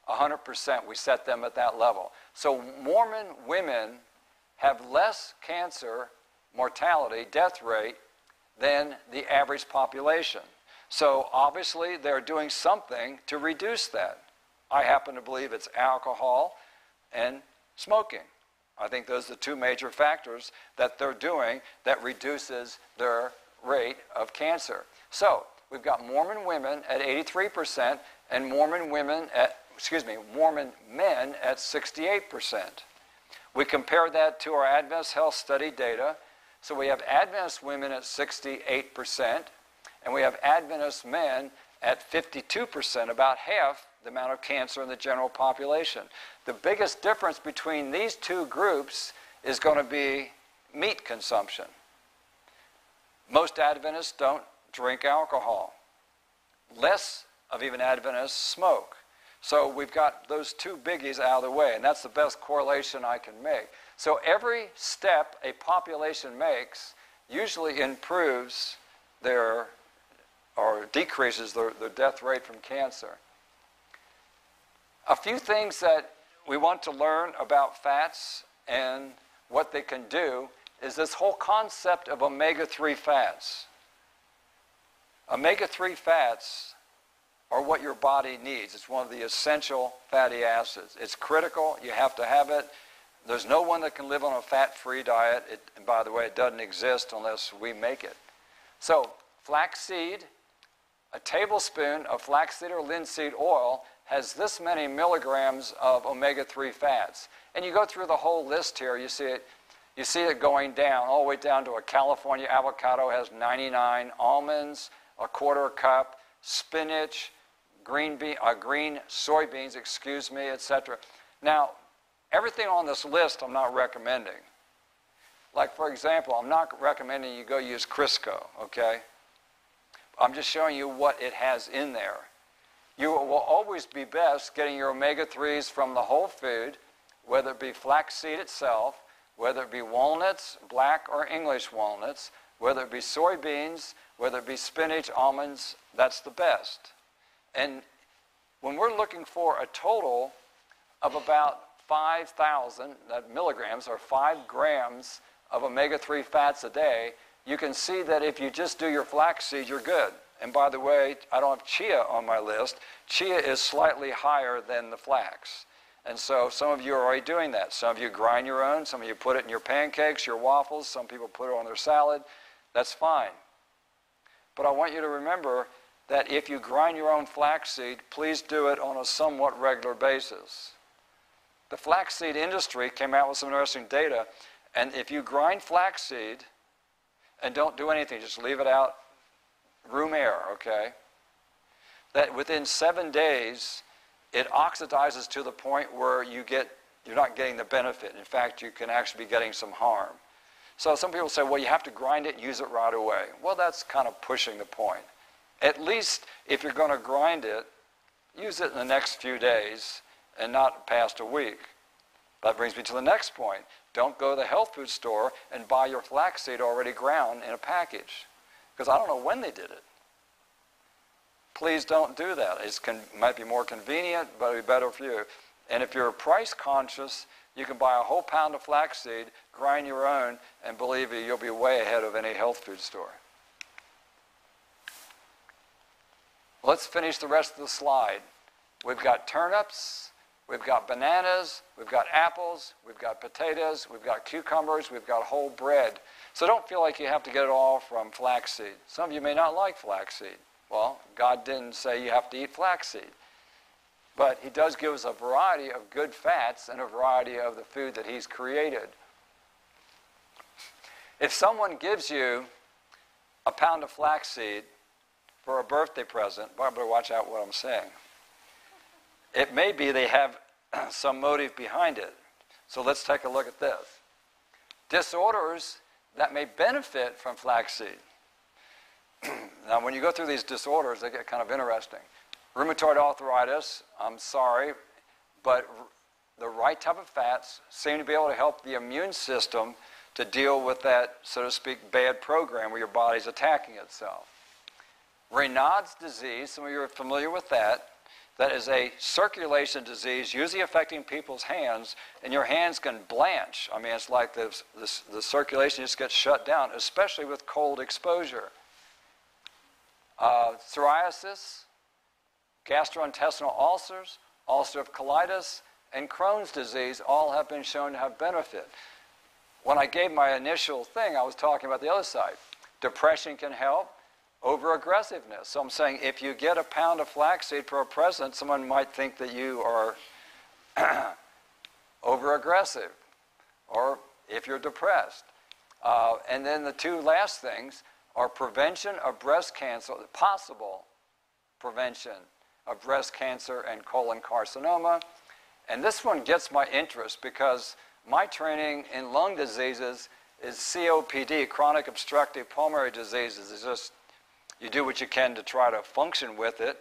100%, we set them at that level. So Mormon women have less cancer mortality, death rate, than the average population. So obviously they're doing something to reduce that. I happen to believe it's alcohol and smoking. I think those are the two major factors that they're doing that reduces their rate of cancer. So we've got Mormon women at 83% and Mormon women at, excuse me, Mormon men at 68%. We compare that to our Adventist Health Study data. So we have Adventist women at 68%, and we have Adventist men at 52%, about half the amount of cancer in the general population. The biggest difference between these two groups is going to be meat consumption. Most Adventists don't drink alcohol. Less of even Adventists smoke. So we've got those two biggies out of the way, and that's the best correlation I can make. So every step a population makes usually improves their or decreases their, their death rate from cancer. A few things that we want to learn about fats and what they can do is this whole concept of omega 3 fats. Omega 3 fats are what your body needs. It's one of the essential fatty acids. It's critical. You have to have it. There's no one that can live on a fat-free diet. It, and by the way, it doesn't exist unless we make it. So flaxseed, a tablespoon of flaxseed or linseed oil has this many milligrams of omega-3 fats. And you go through the whole list here, you see it, you see it going down, all the way down to a California avocado has 99, almonds, a quarter cup, spinach, green, bean, uh, green soybeans, excuse me, etc. Now, Everything on this list I'm not recommending. Like, for example, I'm not recommending you go use Crisco, okay? I'm just showing you what it has in there. You will always be best getting your omega 3s from the whole food, whether it be flaxseed itself, whether it be walnuts, black or English walnuts, whether it be soybeans, whether it be spinach, almonds, that's the best. And when we're looking for a total of about 5,000 uh, milligrams or 5 grams of omega 3 fats a day, you can see that if you just do your flaxseed, you're good. And by the way, I don't have chia on my list. Chia is slightly higher than the flax. And so some of you are already doing that. Some of you grind your own, some of you put it in your pancakes, your waffles, some people put it on their salad. That's fine. But I want you to remember that if you grind your own flaxseed, please do it on a somewhat regular basis. The flaxseed industry came out with some interesting data, and if you grind flaxseed and don't do anything, just leave it out, room air, okay, that within seven days it oxidizes to the point where you get you're not getting the benefit. In fact, you can actually be getting some harm. So some people say, well, you have to grind it, use it right away. Well, that's kind of pushing the point. At least if you're going to grind it, use it in the next few days and not past a week. That brings me to the next point. Don't go to the health food store and buy your flaxseed already ground in a package because I don't know when they did it. Please don't do that. It might be more convenient, but it'll be better for you. And if you're price conscious, you can buy a whole pound of flaxseed, grind your own, and believe me, you'll be way ahead of any health food store. Let's finish the rest of the slide. We've got turnips, We've got bananas, we've got apples, we've got potatoes, we've got cucumbers, we've got whole bread. So don't feel like you have to get it all from flaxseed. Some of you may not like flaxseed. Well, God didn't say you have to eat flaxseed. But He does give us a variety of good fats and a variety of the food that He's created. If someone gives you a pound of flaxseed for a birthday present, better watch out what I'm saying it may be they have some motive behind it. So let's take a look at this. Disorders that may benefit from flaxseed. now, when you go through these disorders, they get kind of interesting. Rheumatoid arthritis, I'm sorry, but the right type of fats seem to be able to help the immune system to deal with that, so to speak, bad program where your body's attacking itself. Raynaud's disease, some of you are familiar with that, that is a circulation disease, usually affecting people's hands, and your hands can blanch. I mean, it's like the the circulation just gets shut down, especially with cold exposure. Uh, psoriasis, gastrointestinal ulcers, ulcerative colitis, and Crohn's disease all have been shown to have benefit. When I gave my initial thing, I was talking about the other side. Depression can help, over aggressiveness. So I'm saying if you get a pound of flaxseed for a present, someone might think that you are over aggressive or if you're depressed. Uh, and then the two last things are prevention of breast cancer, possible prevention of breast cancer and colon carcinoma. And this one gets my interest because my training in lung diseases is COPD, chronic obstructive pulmonary diseases. It's just you do what you can to try to function with it.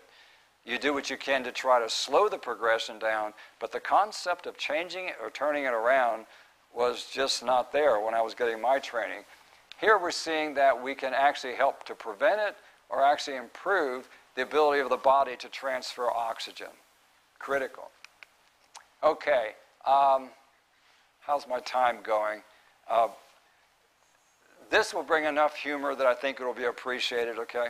You do what you can to try to slow the progression down, but the concept of changing it or turning it around was just not there when I was getting my training. Here we're seeing that we can actually help to prevent it or actually improve the ability of the body to transfer oxygen. Critical. Okay, um, how's my time going? Uh, this will bring enough humor that I think it will be appreciated, okay?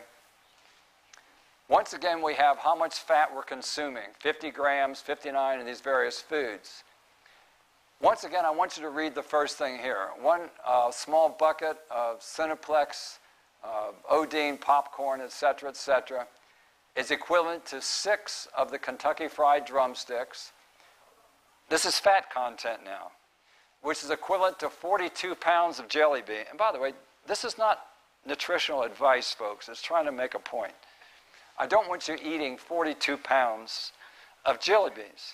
Once again, we have how much fat we're consuming 50 grams, 59 in these various foods. Once again, I want you to read the first thing here. One uh, small bucket of Cineplex, uh, Odeon popcorn, etc., etc., is equivalent to six of the Kentucky Fried Drumsticks. This is fat content now, which is equivalent to 42 pounds of jelly bean. And by the way, this is not nutritional advice, folks. It's trying to make a point. I don't want you eating 42 pounds of jelly beans.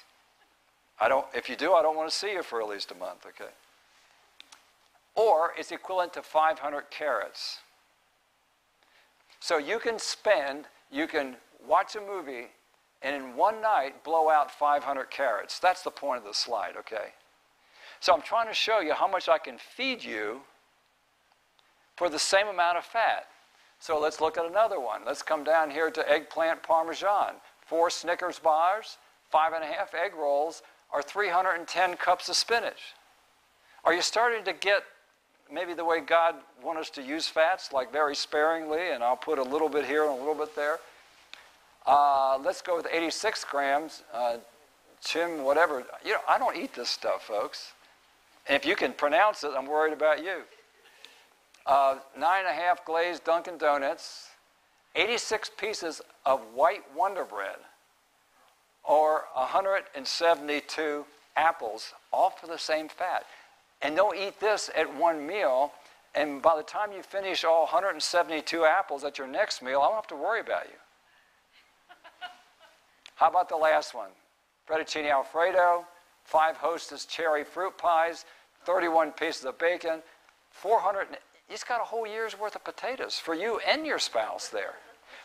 I don't, if you do, I don't want to see you for at least a month, okay? Or it's equivalent to 500 carrots. So you can spend, you can watch a movie and in one night blow out 500 carrots. That's the point of the slide, okay? So I'm trying to show you how much I can feed you for the same amount of fat. So let's look at another one. Let's come down here to eggplant parmesan. Four Snickers bars, five and a half egg rolls, or 310 cups of spinach. Are you starting to get maybe the way God wants us to use fats, like very sparingly, and I'll put a little bit here and a little bit there? Uh, let's go with 86 grams. Uh, Chim, whatever. You know, I don't eat this stuff, folks. And if you can pronounce it, I'm worried about you. Uh, nine and a half glazed Dunkin' Donuts, 86 pieces of white Wonder Bread, or 172 apples, all for the same fat. And don't eat this at one meal, and by the time you finish all 172 apples at your next meal, I don't have to worry about you. How about the last one? Fettuccine Alfredo, five Hostess cherry fruit pies, 31 pieces of bacon, 400. He's got a whole year's worth of potatoes for you and your spouse there.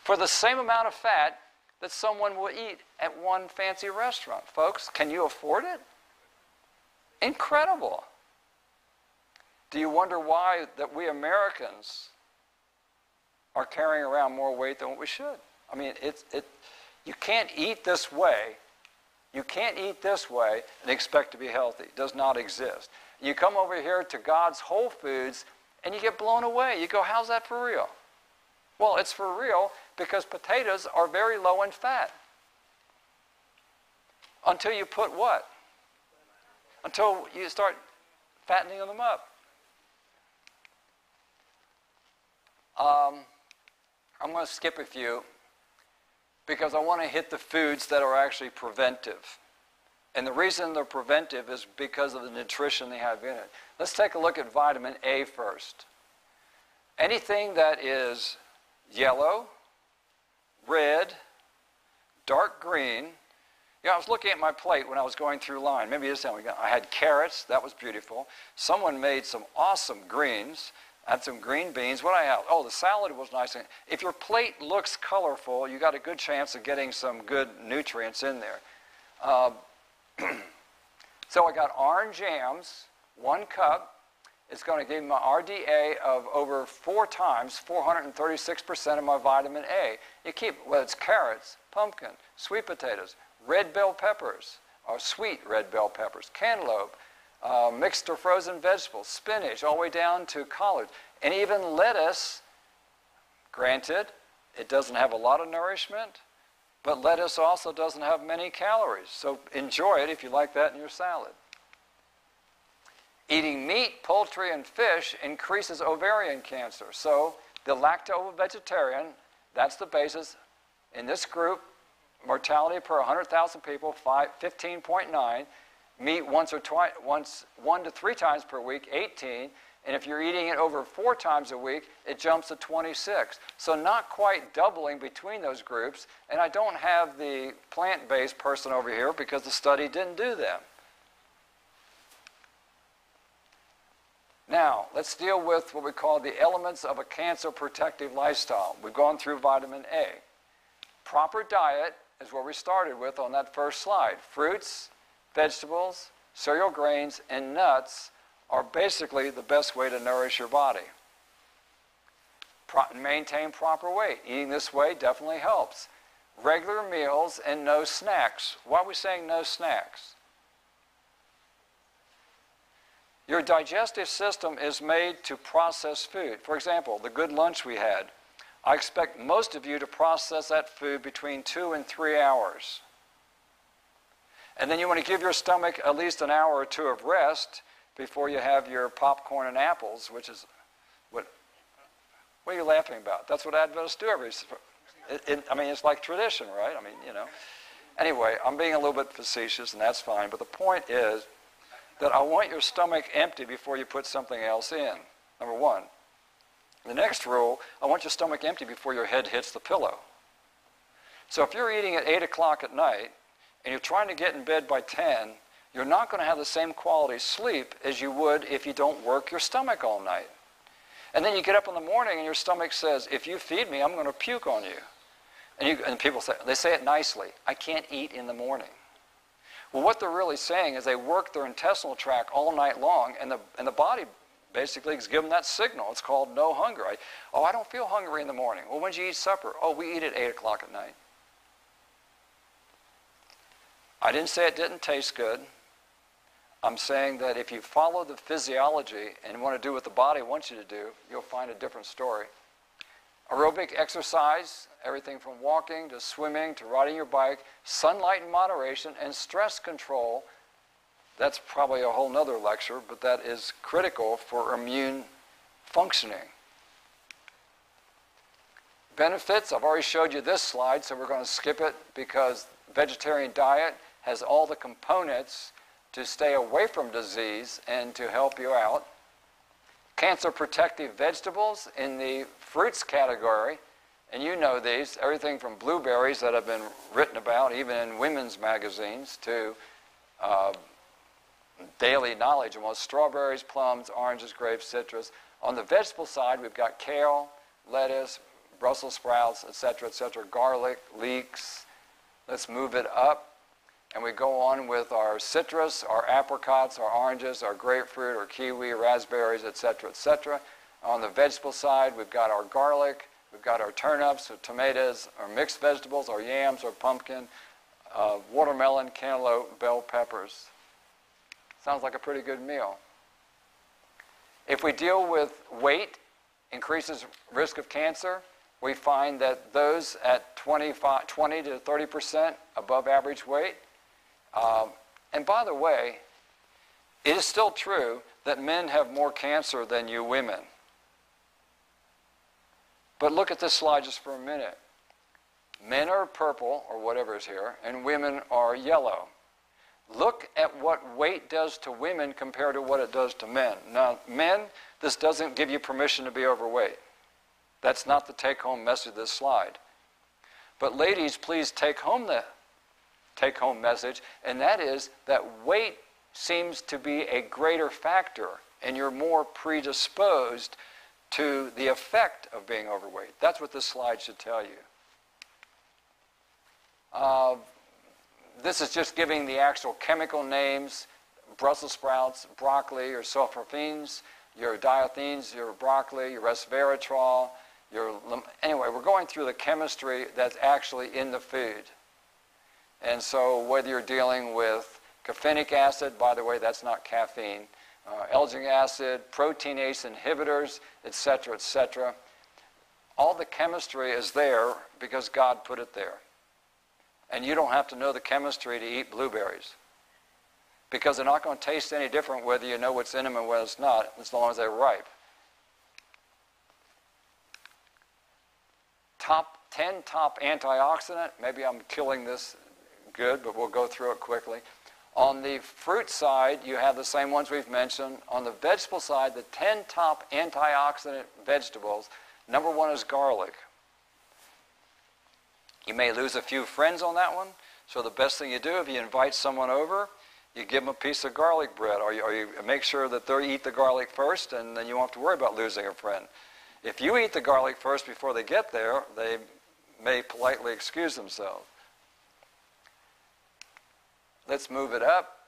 For the same amount of fat that someone will eat at one fancy restaurant. Folks, can you afford it? Incredible. Do you wonder why that we Americans are carrying around more weight than what we should? I mean, it's, it, you can't eat this way. You can't eat this way and expect to be healthy. It does not exist. You come over here to God's Whole Foods and you get blown away. You go, how's that for real? Well, it's for real because potatoes are very low in fat. Until you put what? Until you start fattening them up. Um, I'm going to skip a few because I want to hit the foods that are actually preventive. And the reason they're preventive is because of the nutrition they have in it. Let's take a look at vitamin A first. Anything that is yellow, red, dark green. Know, I was looking at my plate when I was going through line. Maybe this time we got, I had carrots. That was beautiful. Someone made some awesome greens. I had some green beans. What I have? Oh, the salad was nice. If your plate looks colorful, you got a good chance of getting some good nutrients in there. Uh, so I got orange jams, one cup, it's going to give me my RDA of over four times, 436% of my vitamin A. You keep, well, it's carrots, pumpkin, sweet potatoes, red bell peppers, or sweet red bell peppers, cantaloupe, uh, mixed or frozen vegetables, spinach, all the way down to collard, and even lettuce. Granted, it doesn't have a lot of nourishment, but lettuce also doesn't have many calories. So enjoy it if you like that in your salad. Eating meat, poultry, and fish increases ovarian cancer. So the lacto-vegetarian, that's the basis. In this group, mortality per 100,000 people, 15.9. Meat once or twice, once, one to three times per week, 18. And if you're eating it over four times a week, it jumps to 26. So not quite doubling between those groups. And I don't have the plant-based person over here because the study didn't do that. Now, let's deal with what we call the elements of a cancer protective lifestyle. We've gone through vitamin A. Proper diet is what we started with on that first slide. Fruits, vegetables, cereal grains, and nuts are basically the best way to nourish your body. Pro- maintain proper weight. Eating this way definitely helps. Regular meals and no snacks. Why are we saying no snacks? Your digestive system is made to process food. For example, the good lunch we had. I expect most of you to process that food between two and three hours. And then you want to give your stomach at least an hour or two of rest before you have your popcorn and apples, which is what. What are you laughing about? That's what Adventists do every. It, it, I mean, it's like tradition, right? I mean, you know. Anyway, I'm being a little bit facetious, and that's fine. But the point is, that I want your stomach empty before you put something else in. Number one. The next rule, I want your stomach empty before your head hits the pillow. So if you're eating at 8 o'clock at night and you're trying to get in bed by 10, you're not going to have the same quality sleep as you would if you don't work your stomach all night. And then you get up in the morning and your stomach says, if you feed me, I'm going to puke on you. And, you, and people say, they say it nicely, I can't eat in the morning. Well, what they're really saying is they work their intestinal tract all night long, and the, and the body basically is giving that signal. It's called no hunger. I, oh, I don't feel hungry in the morning. Well, when do you eat supper? Oh, we eat at 8 o'clock at night. I didn't say it didn't taste good. I'm saying that if you follow the physiology and want to do what the body wants you to do, you'll find a different story. Aerobic exercise, everything from walking to swimming to riding your bike, sunlight in moderation, and stress control. That's probably a whole nother lecture, but that is critical for immune functioning. Benefits, I've already showed you this slide, so we're going to skip it because vegetarian diet has all the components to stay away from disease and to help you out. Cancer protective vegetables in the fruits category, and you know these, everything from blueberries that have been written about, even in women's magazines, to uh, daily knowledge almost strawberries, plums, oranges, grapes, citrus. On the vegetable side, we've got kale, lettuce, Brussels sprouts, etc., etc., garlic, leeks. Let's move it up. And we go on with our citrus, our apricots, our oranges, our grapefruit, our kiwi, raspberries, etc., etc. On the vegetable side, we've got our garlic, we've got our turnips, our tomatoes, our mixed vegetables, our yams, our pumpkin, uh, watermelon, cantaloupe, bell peppers. Sounds like a pretty good meal. If we deal with weight, increases risk of cancer, we find that those at 20 to 30 percent above average weight um, and by the way, it is still true that men have more cancer than you women. But look at this slide just for a minute. Men are purple, or whatever is here, and women are yellow. Look at what weight does to women compared to what it does to men. Now, men, this doesn't give you permission to be overweight. That's not the take home message of this slide. But, ladies, please take home the take home message, and that is that weight seems to be a greater factor, and you're more predisposed to the effect of being overweight. That's what this slide should tell you. Uh, this is just giving the actual chemical names Brussels sprouts, broccoli, your sulforaphane, your diathenes, your broccoli, your resveratrol, your. Anyway, we're going through the chemistry that's actually in the food. And so whether you're dealing with caffeic acid, by the way, that's not caffeine, uh, ellagic acid, proteinase inhibitors, etc., etc., all the chemistry is there because God put it there. And you don't have to know the chemistry to eat blueberries because they're not going to taste any different whether you know what's in them and whether it's not, as long as they're ripe. Top 10 top antioxidant, maybe I'm killing this good, but we'll go through it quickly. On the fruit side, you have the same ones we've mentioned. On the vegetable side, the 10 top antioxidant vegetables, number one is garlic. You may lose a few friends on that one, so the best thing you do if you invite someone over, you give them a piece of garlic bread, or you, or you make sure that they eat the garlic first, and then you won't have to worry about losing a friend. If you eat the garlic first before they get there, they may politely excuse themselves. Let's move it up.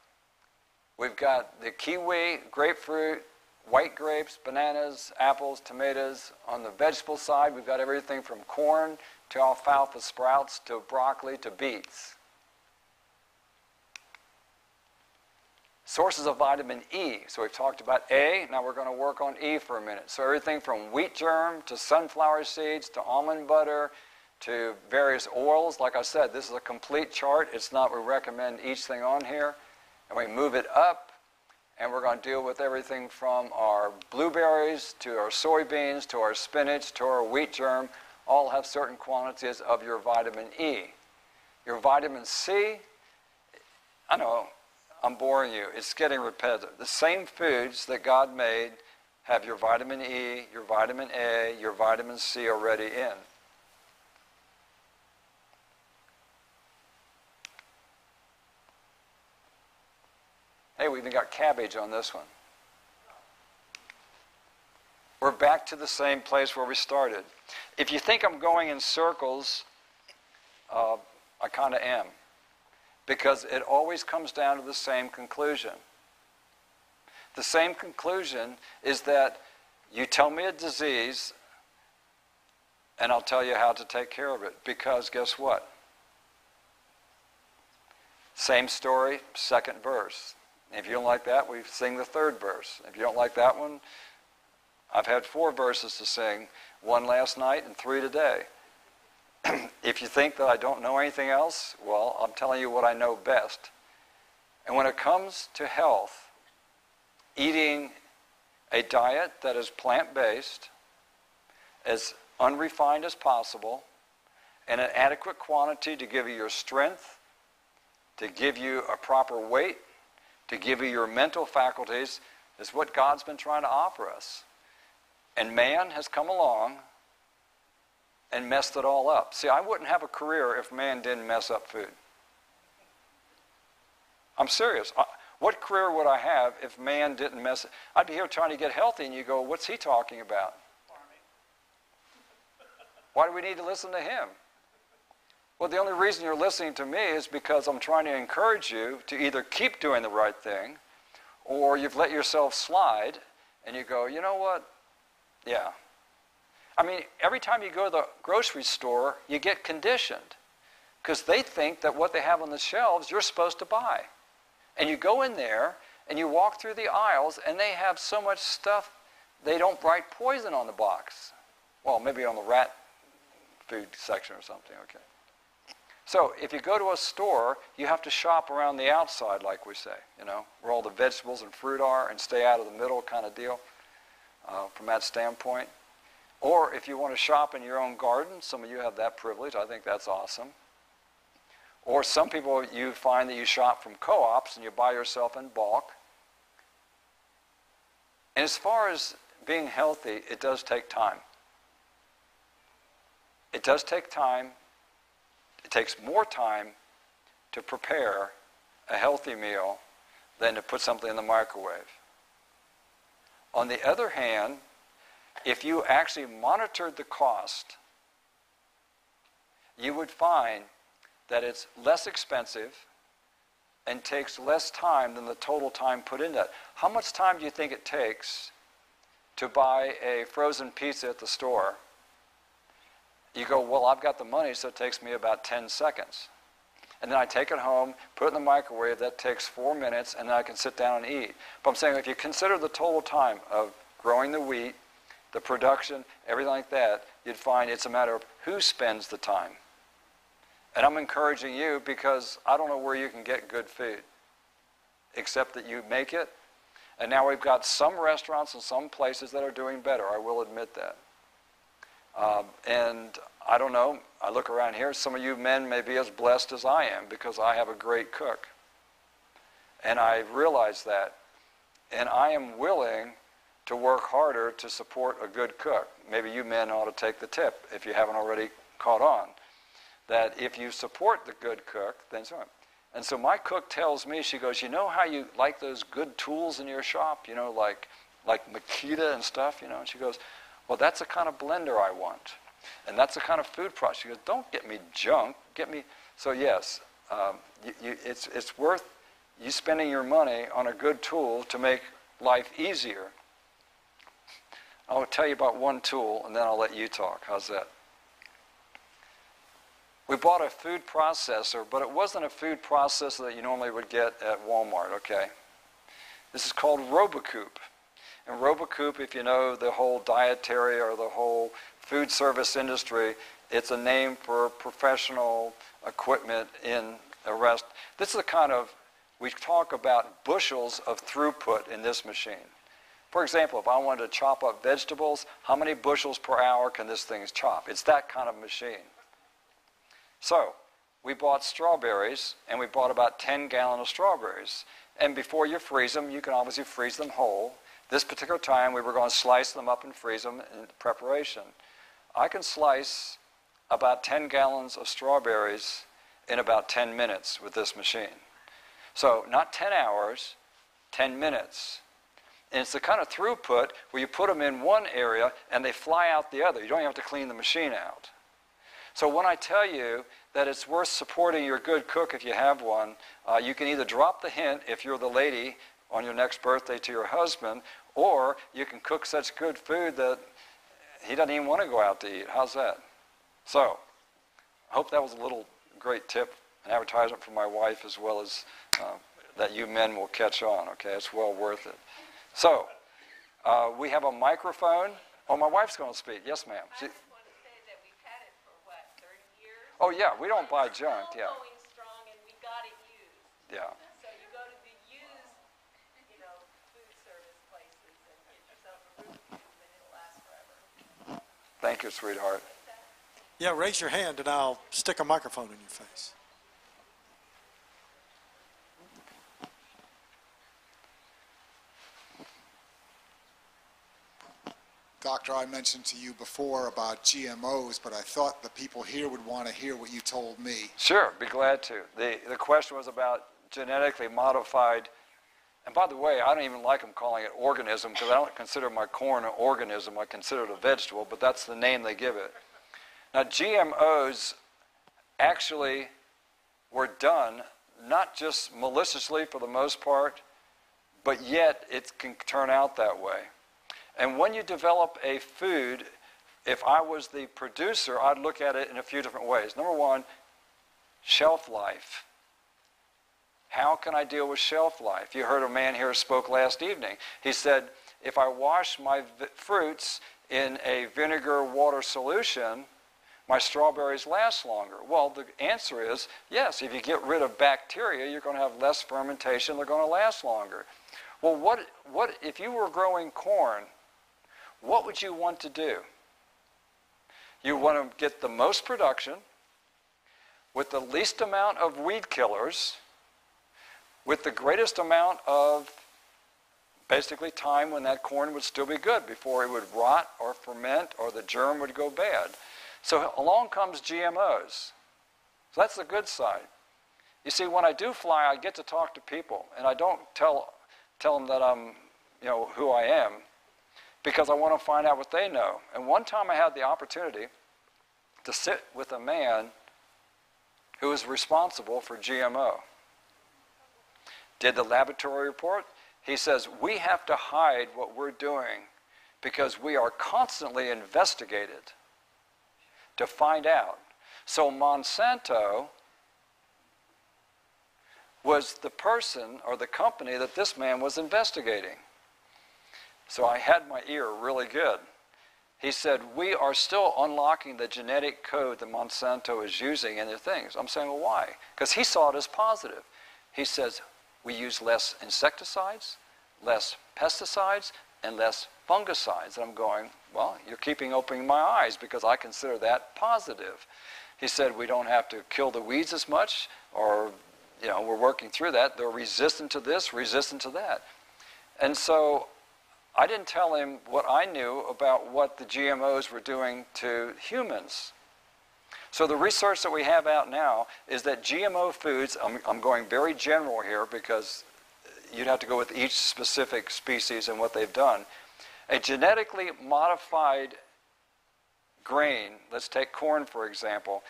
We've got the kiwi, grapefruit, white grapes, bananas, apples, tomatoes. On the vegetable side, we've got everything from corn to alfalfa sprouts to broccoli to beets. Sources of vitamin E. So we've talked about A, now we're going to work on E for a minute. So everything from wheat germ to sunflower seeds to almond butter to various oils. Like I said, this is a complete chart. It's not we recommend each thing on here. And we move it up, and we're going to deal with everything from our blueberries to our soybeans to our spinach to our wheat germ. All have certain quantities of your vitamin E. Your vitamin C, I know I'm boring you. It's getting repetitive. The same foods that God made have your vitamin E, your vitamin A, your vitamin C already in. Hey, we even got cabbage on this one. We're back to the same place where we started. If you think I'm going in circles, uh, I kind of am. Because it always comes down to the same conclusion. The same conclusion is that you tell me a disease, and I'll tell you how to take care of it. Because guess what? Same story, second verse. If you don't like that, we sing the third verse. If you don't like that one, I've had four verses to sing, one last night and three today. If you think that I don't know anything else, well, I'm telling you what I know best. And when it comes to health, eating a diet that is plant based, as unrefined as possible, and an adequate quantity to give you your strength, to give you a proper weight, to give you your mental faculties is what God's been trying to offer us. And man has come along and messed it all up. See, I wouldn't have a career if man didn't mess up food. I'm serious. Uh, what career would I have if man didn't mess it? I'd be here trying to get healthy, and you go, what's he talking about? Why do we need to listen to him? Well, the only reason you're listening to me is because I'm trying to encourage you to either keep doing the right thing or you've let yourself slide and you go, you know what? Yeah. I mean, every time you go to the grocery store, you get conditioned because they think that what they have on the shelves you're supposed to buy. And you go in there and you walk through the aisles and they have so much stuff they don't write poison on the box. Well, maybe on the rat food section or something, okay. So if you go to a store, you have to shop around the outside, like we say, you know, where all the vegetables and fruit are, and stay out of the middle kind of deal uh, from that standpoint. Or if you want to shop in your own garden, some of you have that privilege. I think that's awesome. Or some people, you find that you shop from co-ops and you buy yourself in bulk. And as far as being healthy, it does take time. It does take time it takes more time to prepare a healthy meal than to put something in the microwave. On the other hand, if you actually monitored the cost, you would find that it's less expensive and takes less time than the total time put into it. How much time do you think it takes to buy a frozen pizza at the store you go, well, I've got the money, so it takes me about 10 seconds. And then I take it home, put it in the microwave, that takes four minutes, and then I can sit down and eat. But I'm saying if you consider the total time of growing the wheat, the production, everything like that, you'd find it's a matter of who spends the time. And I'm encouraging you because I don't know where you can get good food, except that you make it. And now we've got some restaurants and some places that are doing better, I will admit that. Um, and I don't know, I look around here, some of you men may be as blessed as I am because I have a great cook. And I realize that. And I am willing to work harder to support a good cook. Maybe you men ought to take the tip if you haven't already caught on. That if you support the good cook, then so on. And so my cook tells me, she goes, you know how you like those good tools in your shop, you know, like like Makita and stuff, you know? And she goes, well, that's the kind of blender I want. And that's the kind of food product. She goes, don't get me junk, get me. So yes, um, you, you, it's, it's worth you spending your money on a good tool to make life easier. I'll tell you about one tool and then I'll let you talk. How's that? We bought a food processor, but it wasn't a food processor that you normally would get at Walmart, okay? This is called Robot Coupe. And Robot Coupe, if you know the whole dietary or the whole food service industry, it's a name for professional equipment in a rest. This is the kind of, we talk about bushels of throughput in this machine. For example, if I wanted to chop up vegetables, how many bushels per hour can this thing chop? It's that kind of machine. So, we bought strawberries, and we bought about 10 gallons of strawberries. And before you freeze them, you can obviously freeze them whole. This particular time, we were going to slice them up and freeze them in preparation. I can slice about 10 gallons of strawberries in about 10 minutes with this machine. So, not 10 hours, 10 minutes. And it's the kind of throughput where you put them in one area and they fly out the other. You don't have to clean the machine out. So when I tell you that it's worth supporting your good cook if you have one, uh, you can either drop the hint if you're the lady on your next birthday to your husband, or you can cook such good food that he doesn't even want to go out to eat. How's that? So, I hope that was a little great tip, an advertisement for my wife as well as uh, that you men will catch on, okay? It's well worth it. So, uh, we have a microphone. Oh, my wife's going to speak. Yes, ma'am. She, Oh yeah, we don't buy junk. Yeah. Yeah. So you go to the used, you know, food service places and get yourself a Robot Coupe and it'll last forever. Thank you, sweetheart. Yeah, raise your hand and I'll stick a microphone in your face. Doctor, I mentioned to you before about GMOs, but I thought the people here would want to hear what you told me. Sure, be glad to. The, the question was about genetically modified, and by the way, I don't even like them calling it organism because I don't consider my corn an organism. I consider it a vegetable, but that's the name they give it. Now, GMOs actually were done not just maliciously for the most part, but yet it can turn out that way. And when you develop a food, if I was the producer, I'd look at it in a few different ways. Number one, shelf life. How can I deal with shelf life? You heard a man here spoke last evening. He said, if I wash my fruits in a vinegar water solution, my strawberries last longer. Well, the answer is yes. If you get rid of bacteria, you're going to have less fermentation. They're going to last longer. Well, what, what if you were growing corn what would you want to do? You want to get the most production with the least amount of weed killers, with the greatest amount of basically time when that corn would still be good before it would rot or ferment or the germ would go bad. So along comes GMOs. So that's the good side. You see, when I do fly, I get to talk to people, and I don't tell, tell them that I'm, you know, who I am because I want to find out what they know. And one time I had the opportunity to sit with a man who was responsible for GMO. Did the laboratory report? He says, We have to hide what we're doing because we are constantly investigated to find out. So Monsanto was the person or the company that this man was investigating. So I had my ear really good. He said, We are still unlocking the genetic code that Monsanto is using in their things. I'm saying, Well, why? Because he saw it as positive. He says, We use less insecticides, less pesticides, and less fungicides. And I'm going, Well, you're keeping opening my eyes because I consider that positive. He said, We don't have to kill the weeds as much or you know, we're working through that. They're resistant to this, resistant to that. And so I didn't tell him what I knew about what the GMOs were doing to humans. So the research that we have out now is that GMO foods, I'm, I'm going very general here because you'd have to go with each specific species and what they've done. A genetically modified grain, let's take corn for example,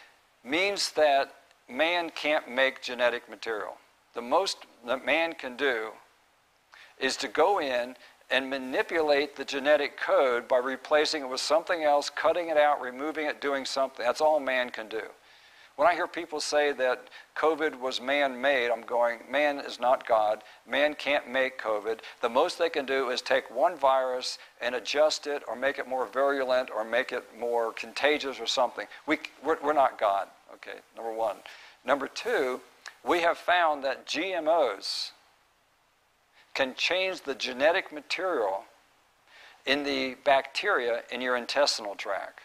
means that man can't make genetic material. The most that man can do is to go in and manipulate the genetic code by replacing it with something else, cutting it out, removing it, doing something. That's all man can do. When I hear people say that COVID was man made, I'm going, man is not God. Man can't make COVID. The most they can do is take one virus and adjust it or make it more virulent or make it more contagious or something. We, we're, we're not God, okay, number one. Number two, we have found that GMOs can change the genetic material in the bacteria in your intestinal tract.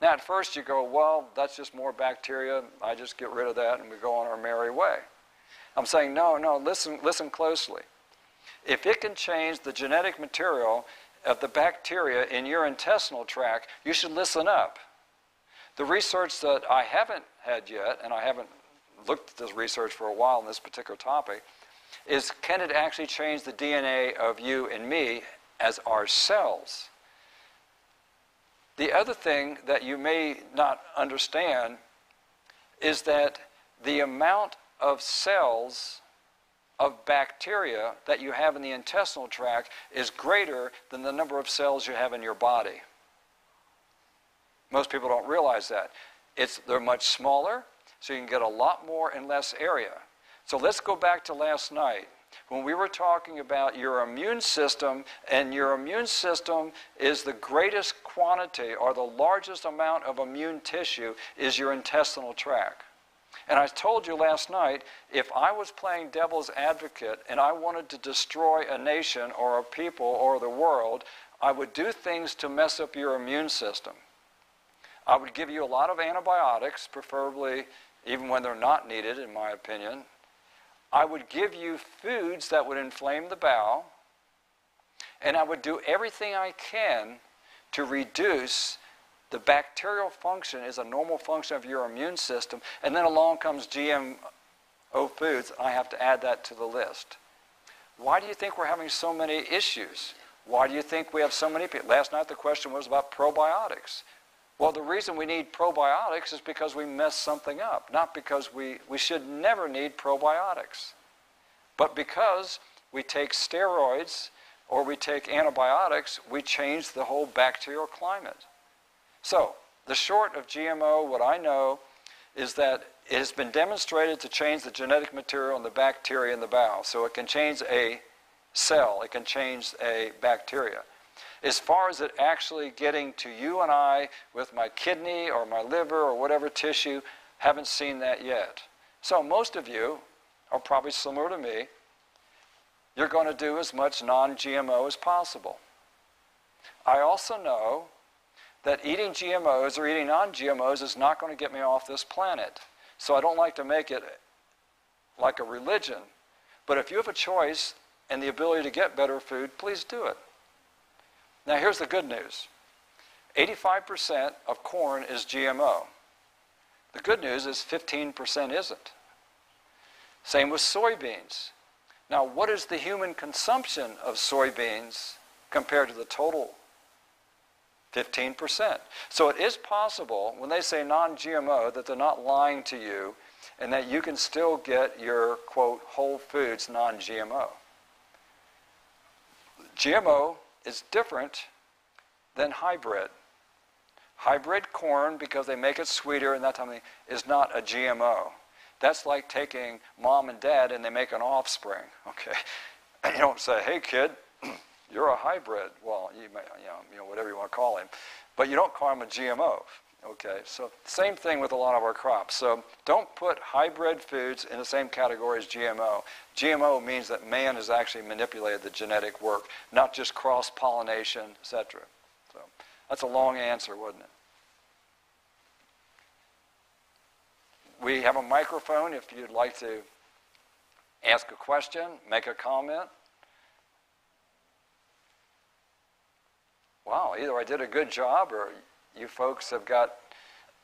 Now, at first you go, well, that's just more bacteria. I just get rid of that and we go on our merry way. I'm saying, no, no, listen, listen closely. If it can change the genetic material of the bacteria in your intestinal tract, you should listen up. The research that I haven't had yet, and I haven't looked at this research for a while on this particular topic, is can it actually change the DNA of you and me as our cells? The other thing that you may not understand is that the amount of cells of bacteria that you have in the intestinal tract is greater than the number of cells you have in your body. Most people don't realize that. It's, they're much smaller, so you can get a lot more in less area. So let's go back to last night when we were talking about your immune system, and your immune system is the greatest quantity or the largest amount of immune tissue is your intestinal tract. And I told you last night if I was playing devil's advocate and I wanted to destroy a nation or a people or the world, I would do things to mess up your immune system. I would give you a lot of antibiotics, preferably even when they're not needed, in my opinion. I would give you foods that would inflame the bowel, and I would do everything I can to reduce the bacterial function is a normal function of your immune system, and then along comes GMO foods. I have to add that to the list. Why do you think we're having so many issues? Why do you think we have so many people? Last night the question was about probiotics. Well, the reason we need probiotics is because we mess something up, not because we, we should never need probiotics, but because we take steroids or we take antibiotics, we change the whole bacterial climate. So, the short of GMO, what I know is that it has been demonstrated to change the genetic material in the bacteria in the bowel. So, it can change a cell, it can change a bacteria. As far as it actually getting to you and I with my kidney or my liver or whatever tissue, haven't seen that yet. So most of you are probably similar to me. You're going to do as much non GMO as possible. I also know that eating GMOs or eating non GMOs is not going to get me off this planet. So I don't like to make it like a religion. But if you have a choice and the ability to get better food, please do it. Now, here's the good news 85% of corn is GMO. The good news is 15% isn't. Same with soybeans. Now, what is the human consumption of soybeans compared to the total? 15%. So it is possible, when they say non GMO, that they're not lying to you and that you can still get your, quote, whole foods non GMO. GMO is different than hybrid. Hybrid corn, because they make it sweeter and that type of thing, is not a GMO. That's like taking mom and dad and they make an offspring. Okay, and you don't say, "Hey kid, you're a hybrid." Well, you may, you know, you know, whatever you want to call him, but you don't call him a GMO. Okay, so same thing with a lot of our crops. So don't put hybrid foods in the same category as GMO. GMO means that man has actually manipulated the genetic work, not just cross pollination, etc. So that's a long answer, wasn't it? We have a microphone if you'd like to ask a question, make a comment. Wow, either I did a good job or you folks have got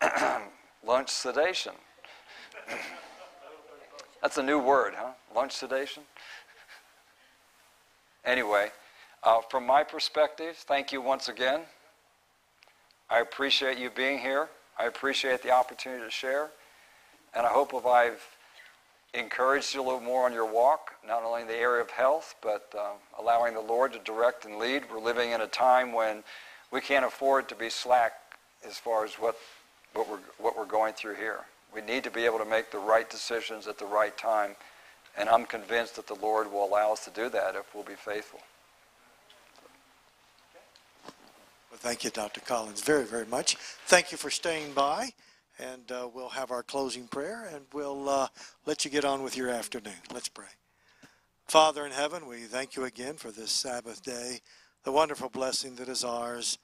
lunch sedation. That's a new word, huh? Lunch sedation? Anyway, uh, from my perspective, thank you once again. I appreciate you being here. I appreciate the opportunity to share. And I hope if I've encouraged you a little more on your walk, not only in the area of health, but um, allowing the Lord to direct and lead. We're living in a time when we can't afford to be slack as far as what, what, we're, what we're going through here. We need to be able to make the right decisions at the right time. And I'm convinced that the Lord will allow us to do that if we'll be faithful. Well, thank you, Dr. Collins, very, very much. Thank you for staying by, and uh, we'll have our closing prayer, and we'll uh, let you get on with your afternoon. Let's pray. Father in heaven, we thank you again for this Sabbath day, the wonderful blessing that is ours.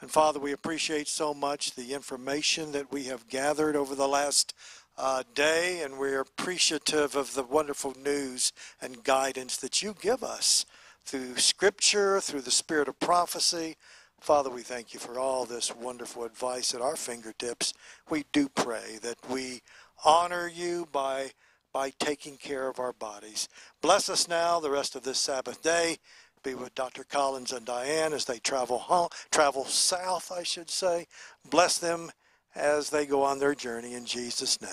And Father, we appreciate so much the information that we have gathered over the last uh, day, and we're appreciative of the wonderful news and guidance that you give us through Scripture, through the spirit of prophecy. Father, we thank you for all this wonderful advice at our fingertips. We do pray that we honor you by by taking care of our bodies. Bless us now the rest of this Sabbath day. Be with Dr. Collins and Diane as they travel home, travel south, I should say. Bless them as they go on their journey in Jesus' name.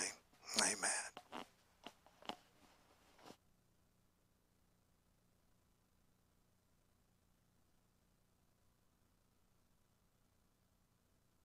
Amen.